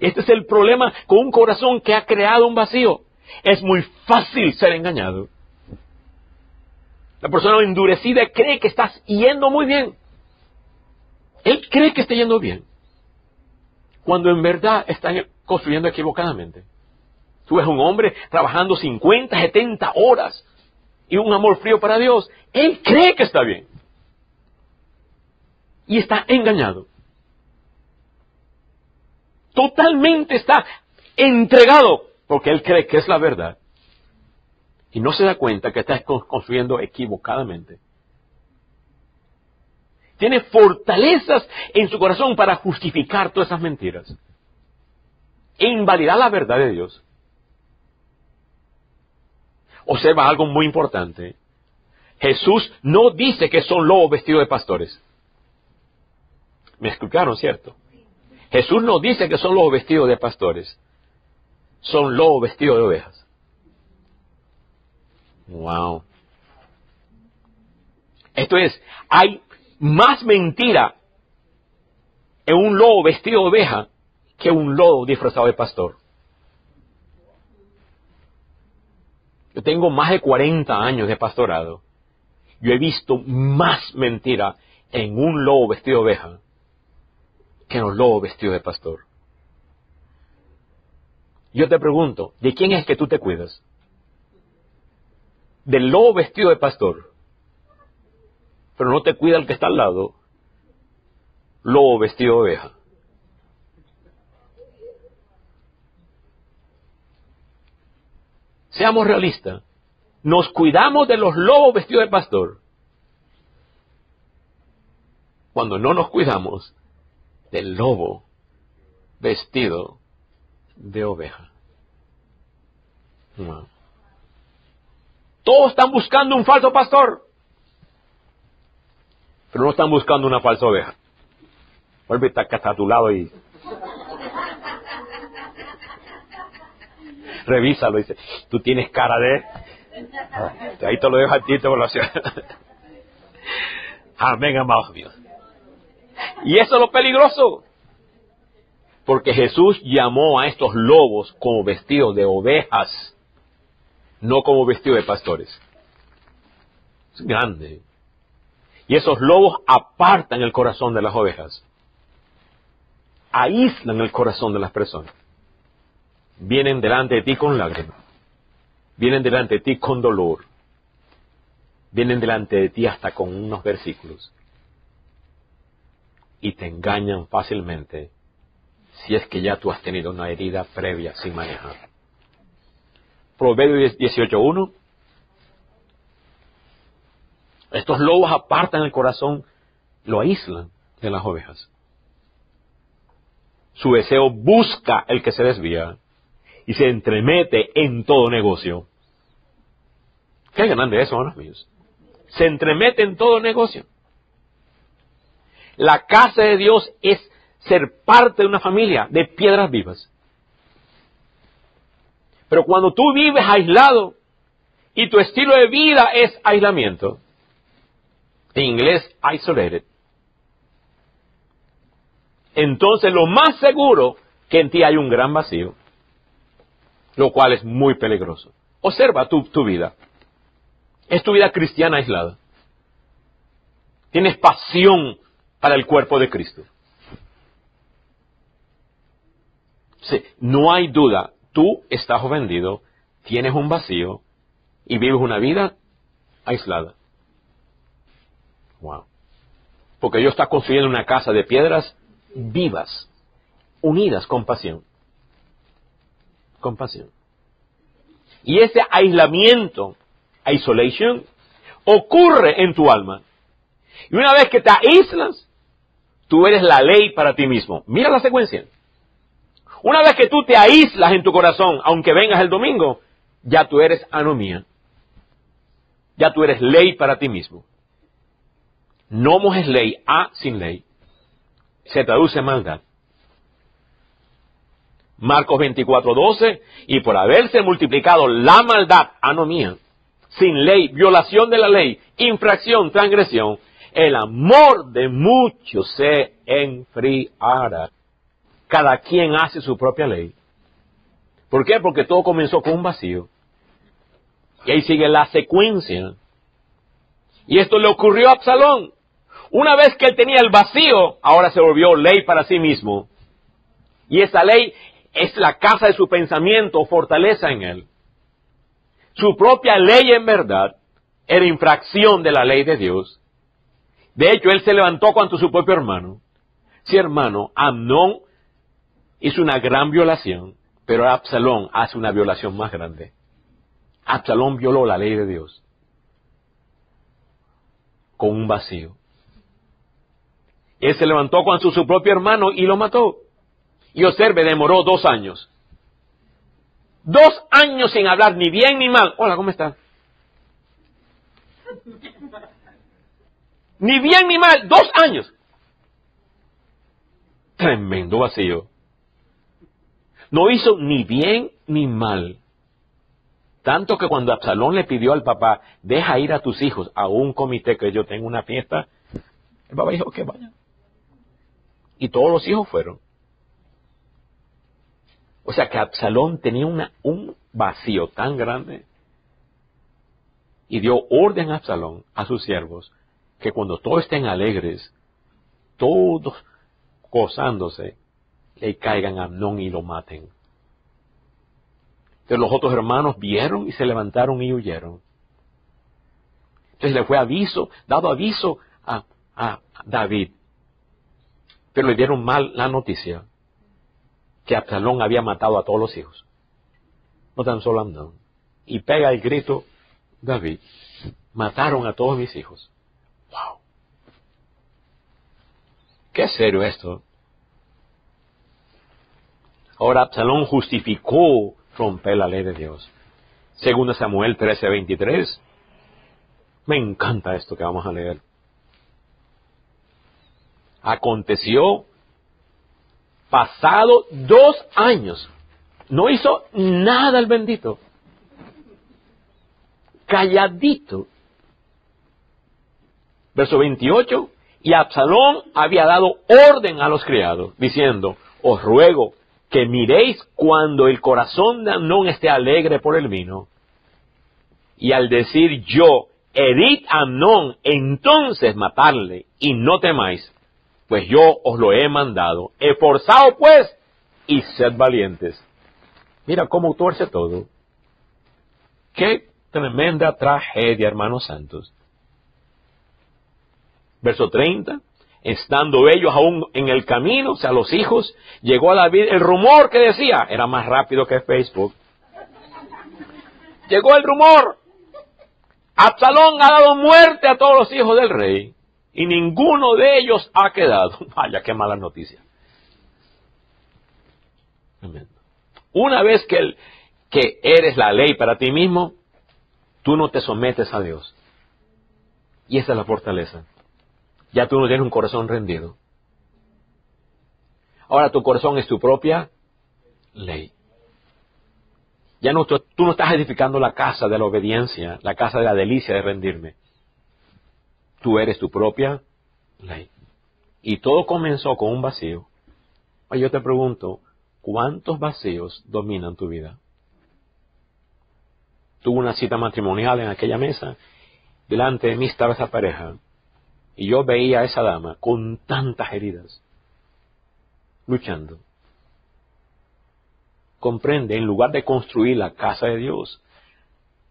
Este es el problema con un corazón que ha creado un vacío. Es muy fácil ser engañado. La persona endurecida cree que estás yendo muy bien. Él cree que está yendo bien. Cuando en verdad está construyendo equivocadamente. Tú ves un hombre trabajando 50, 70 horas y un amor frío para Dios. Él cree que está bien. Y está engañado. Totalmente está entregado porque él cree que es la verdad y no se da cuenta que está construyendo equivocadamente. Tiene fortalezas en su corazón para justificar todas esas mentiras e invalidar la verdad de Dios. Observa algo muy importante. Jesús no dice que son lobos vestidos de pastores. ¿Me explicaron, cierto? Jesús no dice que son lobos vestidos de pastores. Son lobos vestidos de ovejas. Wow. Esto es, hay más mentira en un lobo vestido de oveja que un lobo disfrazado de pastor. Yo tengo más de 40 años de pastorado. Yo he visto más mentira en un lobo vestido de oveja que en un lobo vestido de pastor. Yo te pregunto, ¿de quién es que tú te cuidas? del lobo vestido de pastor, pero no te cuida el que está al lado, lobo vestido de oveja. Seamos realistas, nos cuidamos de los lobos vestidos de pastor cuando no nos cuidamos del lobo vestido de oveja. Todos están buscando un falso pastor. Pero no están buscando una falsa oveja. Vuelve está a tu lado y. Revísalo dice: Tú tienes cara de. Ahí te lo dejo a ti, te lo [laughs] Amén, amados míos. Y eso es lo peligroso. Porque Jesús llamó a estos lobos como vestidos de ovejas no como vestido de pastores. Es grande. Y esos lobos apartan el corazón de las ovejas. Aíslan el corazón de las personas. Vienen delante de ti con lágrimas. Vienen delante de ti con dolor. Vienen delante de ti hasta con unos versículos. Y te engañan fácilmente si es que ya tú has tenido una herida previa sin manejar. Proverbios 18.1. Estos lobos apartan el corazón, lo aíslan de las ovejas. Su deseo busca el que se desvía y se entremete en todo negocio. Qué grande eso, hermanos míos. Se entremete en todo negocio. La casa de Dios es ser parte de una familia de piedras vivas. Pero cuando tú vives aislado y tu estilo de vida es aislamiento, en inglés isolated, entonces lo más seguro que en ti hay un gran vacío, lo cual es muy peligroso. Observa tu, tu vida. Es tu vida cristiana aislada. Tienes pasión para el cuerpo de Cristo. No hay duda, tú estás ofendido, tienes un vacío y vives una vida aislada. Wow. Porque Dios está construyendo una casa de piedras vivas, unidas con pasión. Con pasión. Y ese aislamiento, isolation, ocurre en tu alma. Y una vez que te aíslas, tú eres la ley para ti mismo. Mira la secuencia. Una vez que tú te aíslas en tu corazón, aunque vengas el domingo, ya tú eres anomía. Ya tú eres ley para ti mismo. Nomos es ley, a sin ley. Se traduce maldad. Marcos 24, 12, y por haberse multiplicado la maldad, anomía, sin ley, violación de la ley, infracción, transgresión, el amor de muchos se enfriará. Cada quien hace su propia ley. ¿Por qué? Porque todo comenzó con un vacío. Y ahí sigue la secuencia. Y esto le ocurrió a Absalón. Una vez que él tenía el vacío, ahora se volvió ley para sí mismo. Y esa ley es la casa de su pensamiento, fortaleza en él. Su propia ley en verdad era infracción de la ley de Dios. De hecho, él se levantó contra su propio hermano. Sí, hermano, Amnón hizo una gran violación, pero Absalón hace una violación más grande. Absalón violó la ley de Dios con un vacío. Él se levantó contra su propio hermano y lo mató. Y observe, demoró dos años. Dos años sin hablar ni bien ni mal. Hola, ¿cómo estás? Ni bien ni mal, dos años. Tremendo vacío. No hizo ni bien ni mal. Tanto que cuando Absalón le pidió al papá, deja ir a tus hijos a un comité que yo tengo una fiesta, el papá dijo que vaya. Y todos los hijos fueron. O sea que Absalón tenía un vacío tan grande y dio orden a Absalón, a sus siervos, que cuando todos estén alegres, todos gozándose, le caigan a Amnón y lo maten. Entonces los otros hermanos vieron y se levantaron y huyeron. Entonces le fue aviso, dado aviso a, a David. Pero le dieron mal la noticia que Absalón había matado a todos los hijos. No tan solo Amnón. Y pega el grito David, mataron a todos mis hijos. Wow. Qué serio esto. Ahora Absalón justificó romper la ley de Dios. Segundo Samuel 13:23. Me encanta esto que vamos a leer. Aconteció, pasado dos años, no hizo nada el bendito. Calladito. Verso 28. Y Absalón había dado orden a los criados, diciendo, os ruego que miréis cuando el corazón de Amnón esté alegre por el vino. Y al decir yo, herid a Amnón, entonces matarle, y no temáis, pues yo os lo he mandado. Esforzaos pues y sed valientes. Mira cómo tuerce todo. Qué tremenda tragedia, hermanos santos. Verso 30. Estando ellos aún en el camino, o sea, los hijos, llegó a David el rumor que decía, era más rápido que Facebook. Llegó el rumor. Absalón ha dado muerte a todos los hijos del rey y ninguno de ellos ha quedado. [laughs] Vaya, qué mala noticia. Una vez que, que eres la ley para ti mismo, tú no te sometes a Dios. Y esa es la fortaleza. Ya tú no tienes un corazón rendido. Ahora tu corazón es tu propia ley. Ya no, tú, no estás edificando la casa de la obediencia, la casa de la delicia de rendirme. Tú eres tu propia ley. Y todo comenzó con un vacío. Yo te pregunto, ¿cuántos vacíos dominan tu vida? Tuve una cita matrimonial en aquella mesa. Delante de mí estaba esa pareja. Y yo veía a esa dama con tantas heridas, luchando. Comprende, en lugar de construir la casa de Dios,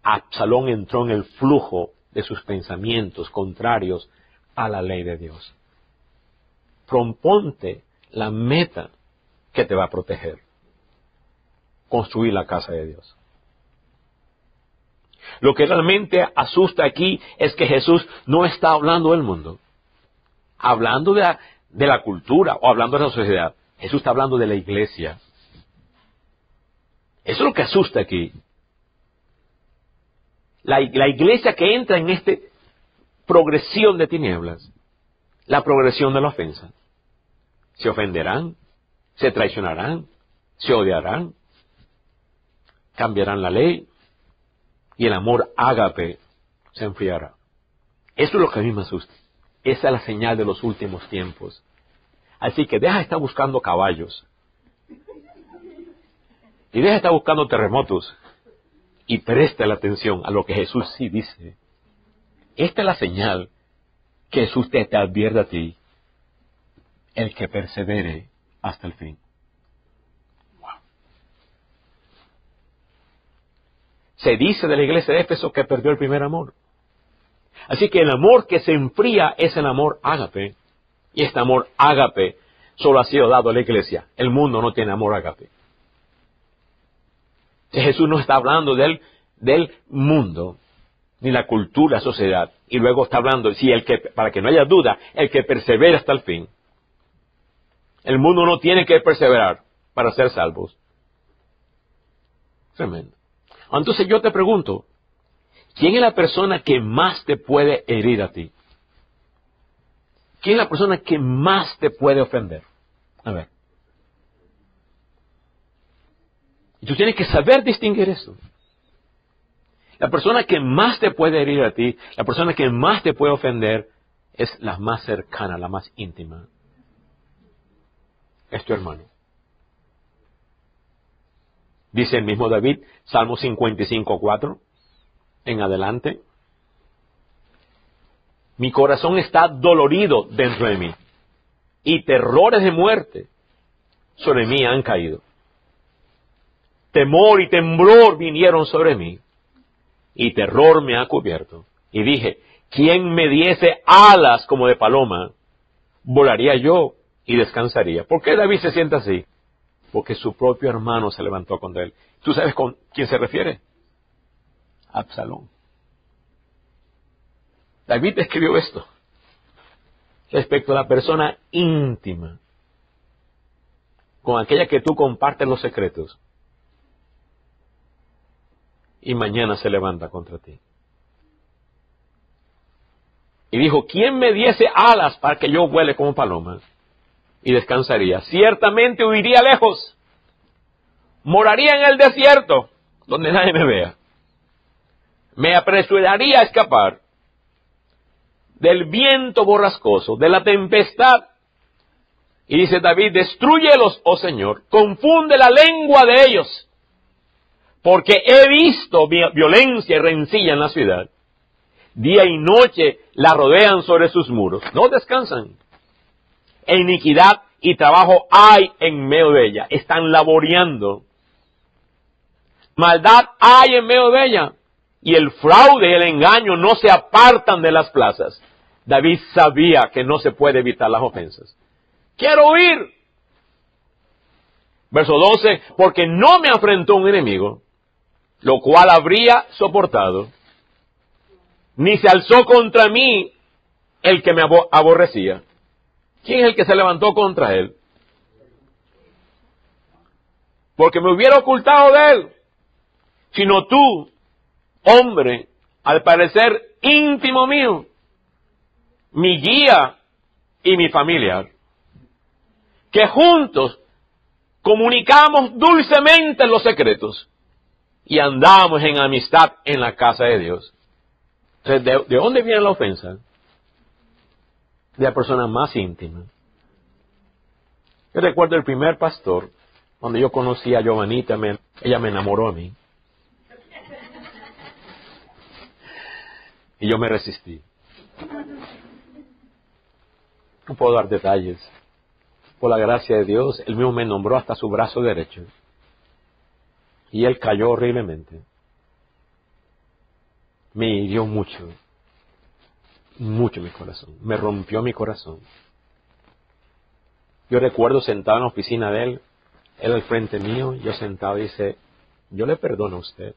Absalón entró en el flujo de sus pensamientos contrarios a la ley de Dios. Proponte la meta que te va a proteger. Construir la casa de Dios. Lo que realmente asusta aquí es que Jesús no está hablando del mundo, hablando de la, cultura o hablando de la sociedad. Jesús está hablando de la iglesia. Eso es lo que asusta aquí. La, la iglesia que entra en esta progresión de tinieblas, la progresión de la ofensa. Se ofenderán, se traicionarán, se odiarán, cambiarán la ley, y el amor ágape se enfriará. Eso es lo que a mí me asusta. Esa es la señal de los últimos tiempos. Así que deja de estar buscando caballos. Y deja de estar buscando terremotos. Y presta la atención a lo que Jesús sí dice. Esta es la señal que Jesús te, te advierte a ti. El que persevere hasta el fin. Se dice de la iglesia de Éfeso que perdió el primer amor. Así que el amor que se enfría es el amor ágape. Y este amor ágape solo ha sido dado a la iglesia. El mundo no tiene amor ágape. Jesús no está hablando del, del mundo, ni la cultura, la sociedad. Y luego está hablando, si el que, para que no haya duda, el que persevera hasta el fin. El mundo no tiene que perseverar para ser salvos. Tremendo. Entonces yo te pregunto, ¿quién es la persona que más te puede herir a ti? ¿Quién es la persona que más te puede ofender? A ver. Y tú tienes que saber distinguir eso. La persona que más te puede herir a ti, la persona que más te puede ofender, es la más cercana, la más íntima. Es tu hermano. Dice el mismo David, Salmo 55, 4, en adelante. Mi corazón está dolorido dentro de mí y terrores de muerte sobre mí han caído. Temor y temblor vinieron sobre mí y terror me ha cubierto. Y dije, ¿quién me diese alas como de paloma? Volaría yo y descansaría. ¿Por qué David se siente así? Porque su propio hermano se levantó contra él. ¿Tú sabes con quién se refiere? Absalón. David escribió esto respecto a la persona íntima, con aquella que tú compartes los secretos, y mañana se levanta contra ti. Y dijo, ¿quién me diese alas para que yo vuele como paloma? Y descansaría. Ciertamente huiría lejos. Moraría en el desierto, donde nadie me vea. Me apresuraría a escapar del viento borrascoso, de la tempestad. Y dice David, destruyelos, oh Señor, confunde la lengua de ellos, porque he visto violencia y rencilla en la ciudad. Día y noche la rodean sobre sus muros, no descansan iniquidad y trabajo hay en medio de ella. Están laboreando. Maldad hay en medio de ella. Y el fraude y el engaño no se apartan de las plazas. David sabía que no se puede evitar las ofensas. Quiero huir. Verso 12, porque no me afrentó un enemigo, lo cual habría soportado, ni se alzó contra mí el que me aborrecía. ¿Quién es el que se levantó contra él? Porque me hubiera ocultado de él. Sino tú, hombre, al parecer íntimo mío, mi guía y mi familiar, que juntos comunicamos dulcemente los secretos y andamos en amistad en la casa de Dios. ¿de, ¿de dónde viene la ofensa? De la persona más íntima. Yo recuerdo el primer pastor, cuando yo conocí a Giovanita, ella me enamoró a mí. Y yo me resistí. No puedo dar detalles. Por la gracia de Dios, él mismo me nombró hasta su brazo derecho. Y él cayó horriblemente. Me hirió mucho. Mucho mi corazón. Me rompió mi corazón. Yo recuerdo sentado en la oficina de él, él al frente mío, yo sentado y dice, yo le perdono a usted.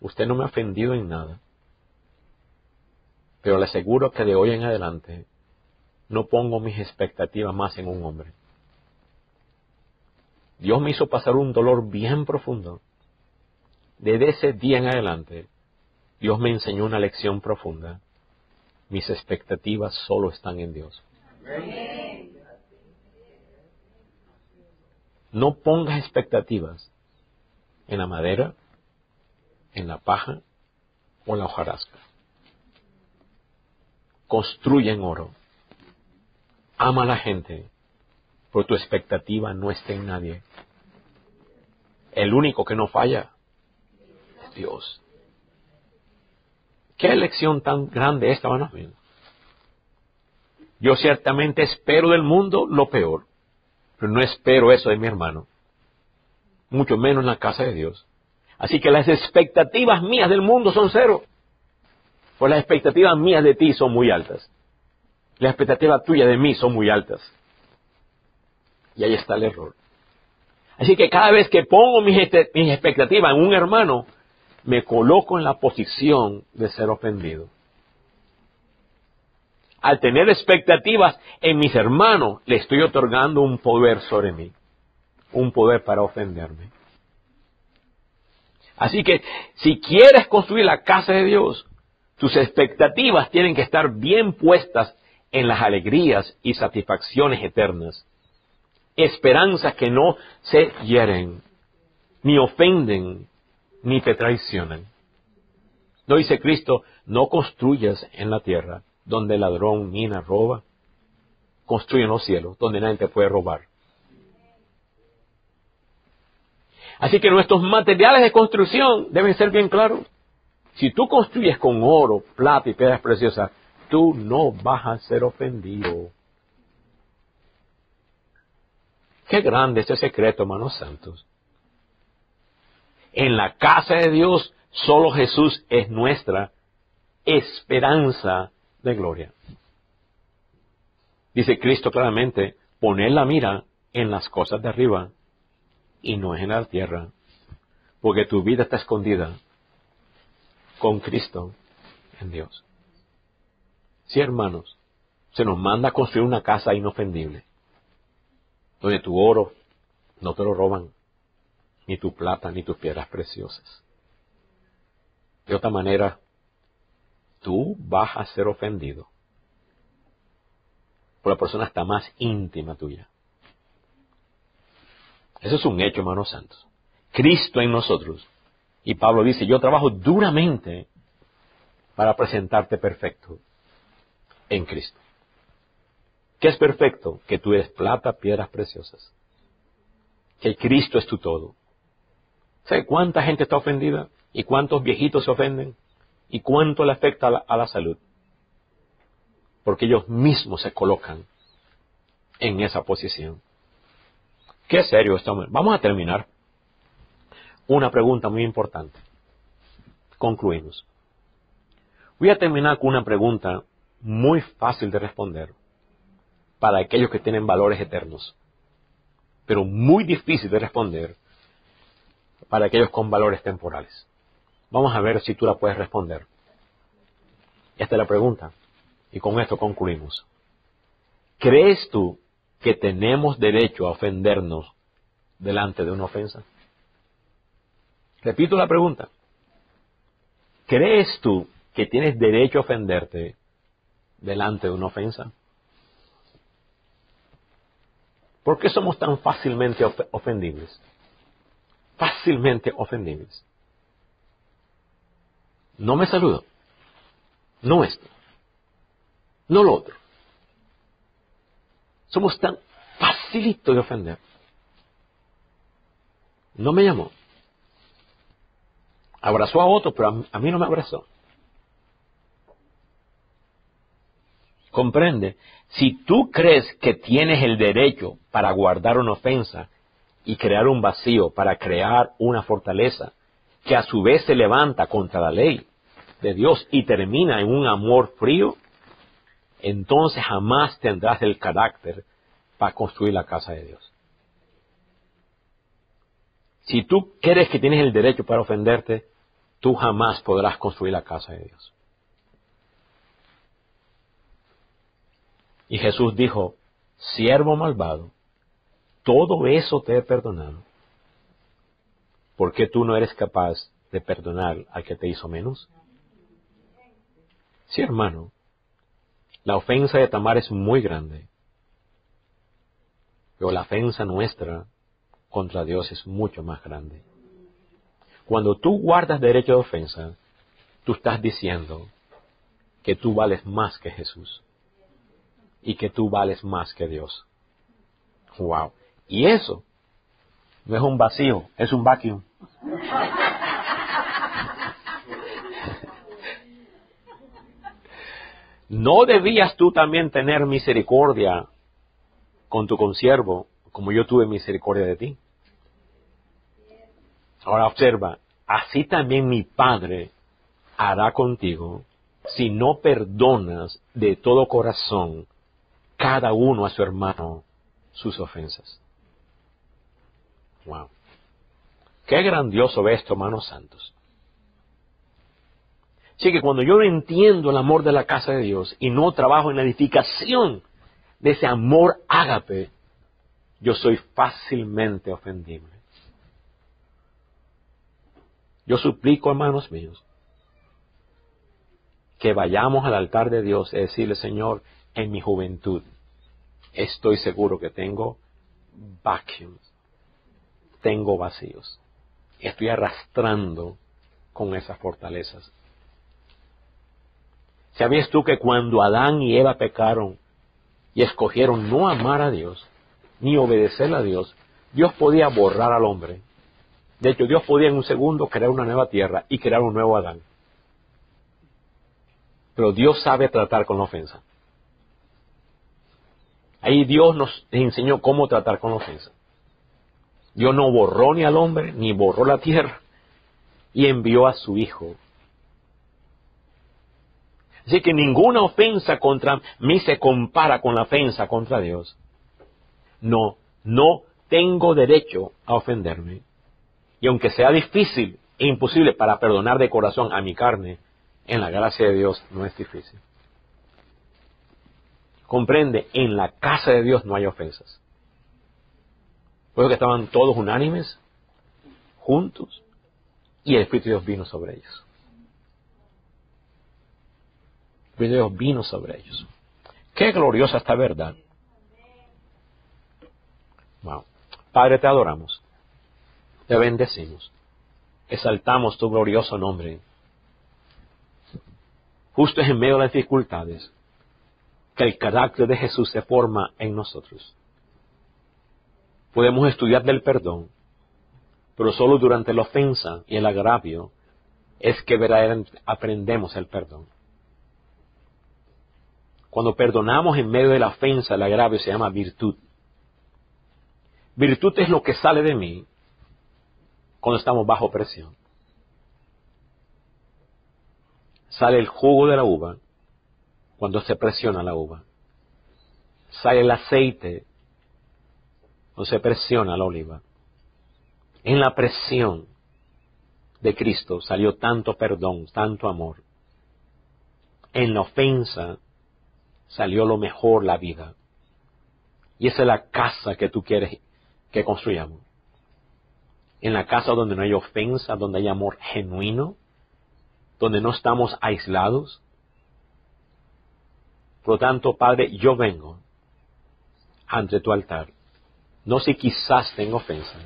Usted no me ha ofendido en nada. Pero le aseguro que de hoy en adelante no pongo mis expectativas más en un hombre. Dios me hizo pasar un dolor bien profundo. Desde ese día en adelante, Dios me enseñó una lección profunda. Mis expectativas solo están en Dios. No pongas expectativas en la madera, en la paja o en la hojarasca. Construye en oro. Ama a la gente, pero tu expectativa no está en nadie. El único que no falla es Dios. ¿Qué elección tan grande esta, van a Yo ciertamente espero del mundo lo peor, pero no espero eso de mi hermano, mucho menos en la casa de Dios. Así que las expectativas mías del mundo son cero, pues las expectativas mías de ti son muy altas. Las expectativas tuyas de mí son muy altas. Y ahí está el error. Así que cada vez que pongo mis, expectativas en un hermano, me coloco en la posición de ser ofendido. Al tener expectativas en mis hermanos, le estoy otorgando un poder sobre mí, un poder para ofenderme. Así que si quieres construir la casa de Dios, tus expectativas tienen que estar bien puestas en las alegrías y satisfacciones eternas. Esperanzas que no se hieren, ni ofenden, ni te traicionan. No dice Cristo, no construyas en la tierra donde el ladrón mina roba. Construye en los cielos donde nadie te puede robar. Así que nuestros materiales de construcción deben ser bien claros. Si tú construyes con oro, plata y piedras preciosas, tú no vas a ser ofendido. Qué grande ese secreto, hermanos santos. En la casa de Dios, solo Jesús es nuestra esperanza de gloria. Dice Cristo claramente, poner la mira en las cosas de arriba y no en la tierra, porque tu vida está escondida con Cristo en Dios. Sí, hermanos, se nos manda a construir una casa inofendible, donde tu oro no te lo roban, ni tu plata, ni tus piedras preciosas. De otra manera, tú vas a ser ofendido por la persona hasta más íntima tuya. Eso es un hecho, hermanos santos. Cristo en nosotros. Y Pablo dice, yo trabajo duramente para presentarte perfecto en Cristo. ¿Qué es perfecto? Que tú eres plata, piedras preciosas. Que Cristo es tu todo. ¿Sabe cuánta gente está ofendida? ¿Y cuántos viejitos se ofenden? ¿Y cuánto le afecta a la, a la salud? Porque ellos mismos se colocan en esa posición. Qué serio esto. Vamos a terminar. Una pregunta muy importante. Concluimos. Voy a terminar con una pregunta muy fácil de responder para aquellos que tienen valores eternos, pero muy difícil de responder para aquellos con valores temporales. Vamos a ver si tú la puedes responder. Esta es la pregunta. Y con esto concluimos. ¿Crees tú que tenemos derecho a ofendernos delante de una ofensa? Repito la pregunta. ¿crees tú que tienes derecho a ofenderte delante de una ofensa? ¿Por qué somos tan fácilmente ofendibles? Fácilmente ofendibles. No me saludo. No esto. No lo otro. Somos tan facilitos de ofender. No me llamó. Abrazó a otro, pero a mí no me abrazó. Comprende, si tú crees que tienes el derecho para guardar una ofensa y crear un vacío, para crear una fortaleza, que a su vez se levanta contra la ley de Dios y termina en un amor frío, entonces jamás tendrás el carácter para construir la casa de Dios. Si tú crees que tienes el derecho para ofenderte, tú jamás podrás construir la casa de Dios. Y Jesús dijo, siervo malvado, todo eso te he perdonado. ¿Por qué tú no eres capaz de perdonar al que te hizo menos? Sí, hermano, la ofensa de Tamar es muy grande, pero la ofensa nuestra contra Dios es mucho más grande. Cuando tú guardas derecho de ofensa, tú estás diciendo que tú vales más que Jesús y que tú vales más que Dios. Wow. Y eso no es un vacío, es un vacuum. ¿No debías tú también tener misericordia con tu consiervo, como yo tuve misericordia de ti? Ahora observa, así también mi Padre hará contigo si no perdonas de todo corazón cada uno a su hermano sus ofensas. Wow. Qué grandioso ve esto, hermanos santos. Así que cuando yo no entiendo el amor de la casa de Dios y no trabajo en la edificación de ese amor ágape, yo soy fácilmente ofendible. Yo suplico, hermanos míos, que vayamos al altar de Dios y decirle, Señor, en mi juventud estoy seguro que tengo vacuums, tengo vacíos. Estoy arrastrando con esas fortalezas. ¿Sabías tú que cuando Adán y Eva pecaron y escogieron no amar a Dios, ni obedecer a Dios, Dios podía borrar al hombre de hecho, Dios podía en un segundo crear una nueva tierra y crear un nuevo Adán. Pero Dios sabe tratar con la ofensa. Ahí Dios nos enseñó cómo tratar con la ofensa. Dios no borró ni al hombre, ni borró la tierra, y envió a su Hijo. Así que ninguna ofensa contra mí se compara con la ofensa contra Dios. No, no tengo derecho a ofenderme. Y aunque sea difícil e imposible para perdonar de corazón a mi carne, en la gracia de Dios no es difícil. Comprende, en la casa de Dios no hay ofensas. Eso que estaban todos unánimes, juntos, y el Espíritu de Dios vino sobre ellos. El Espíritu de Dios vino sobre ellos. Qué gloriosa esta verdad. Wow. Padre, te adoramos. Te bendecimos. Exaltamos tu glorioso nombre. Justo es en medio de las dificultades que el carácter de Jesús se forma en nosotros. Podemos estudiar del perdón, pero solo durante la ofensa y el agravio es que verdaderamente aprendemos el perdón. Cuando perdonamos en medio de la ofensa, el agravio se llama virtud. Virtud es lo que sale de mí cuando estamos bajo presión. Sale el jugo de la uva cuando se presiona la uva. Sale el aceite cuando se presiona la oliva. En la presión de Cristo salió tanto perdón, tanto amor. En la ofensa salió lo mejor, la vida. Y esa es la casa que tú quieres que construyamos en la casa donde no hay ofensa, donde hay amor genuino, donde no estamos aislados. Por lo tanto, Padre, yo vengo ante tu altar. No sé quizás tengo ofensa.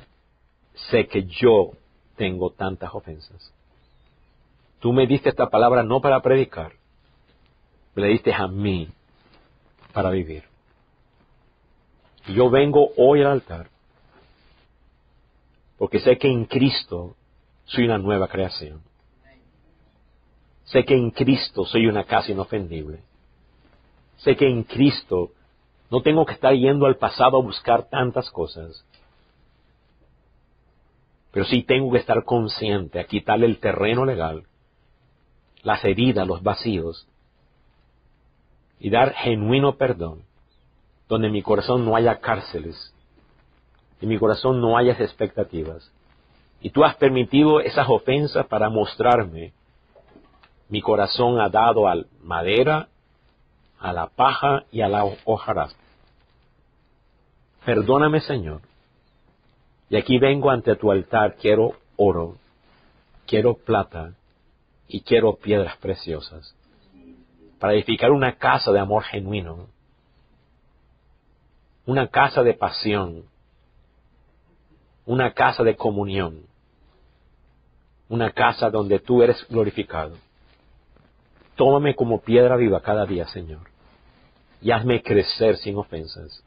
Sé que yo tengo tantas ofensas. Tú me diste esta palabra no para predicar, me la diste a mí para vivir. Y yo vengo hoy al altar porque sé que en Cristo soy una nueva creación. Sé que en Cristo soy una casa inofendible. Sé que en Cristo no tengo que estar yendo al pasado a buscar tantas cosas. Pero sí tengo que estar consciente a quitarle el terreno legal, las heridas, los vacíos, y dar genuino perdón, donde en mi corazón no haya cárceles, en mi corazón no haya expectativas. Y tú has permitido esas ofensas para mostrarme mi corazón ha dado al madera, a la paja y a la hojarasca. Perdóname, Señor. Y aquí vengo ante tu altar, quiero oro, quiero plata y quiero piedras preciosas para edificar una casa de amor genuino, una casa de pasión, una casa de comunión, una casa donde tú eres glorificado. Tómame como piedra viva cada día, Señor, y hazme crecer sin ofensas.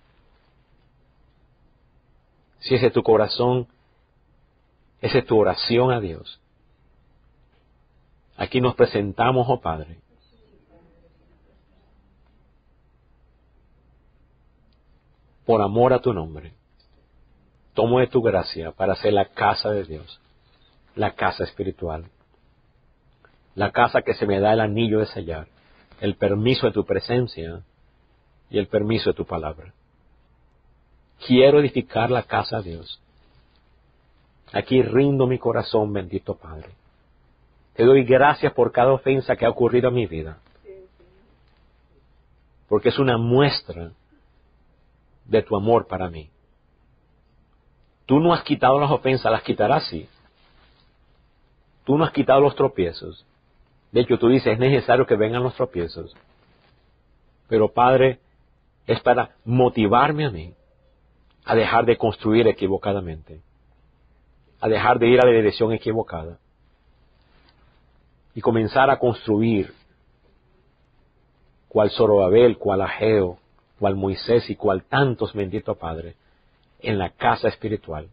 Si ese es tu corazón, esa es tu oración a Dios. Aquí nos presentamos, oh Padre. Por amor a tu nombre. Tomo de tu gracia para hacer la casa de Dios, la casa espiritual la casa que se me da el anillo de sellar, el permiso de tu presencia y el permiso de tu palabra. Quiero edificar la casa de Dios. Aquí rindo mi corazón, bendito Padre. Te doy gracias por cada ofensa que ha ocurrido en mi vida. Porque es una muestra de tu amor para mí. Tú no has quitado las ofensas, las quitarás sí. Tú no has quitado los tropiezos, de hecho, tú dices, es necesario que vengan los tropiezos. Pero Padre, es para motivarme a mí a dejar de construir equivocadamente, a dejar de ir a la dirección equivocada y comenzar a construir cual Zorobabel, cual Ageo, cual Moisés y cual tantos, bendito Padre, en la casa espiritual.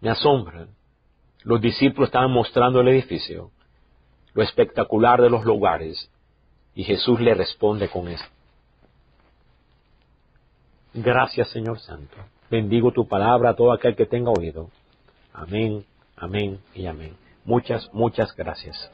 Me asombran los discípulos estaban mostrando el edificio, lo espectacular de los lugares, y Jesús le responde con esto. Gracias Señor Santo. Bendigo tu palabra a todo aquel que tenga oído. Amén, amén y amén. Muchas, muchas gracias.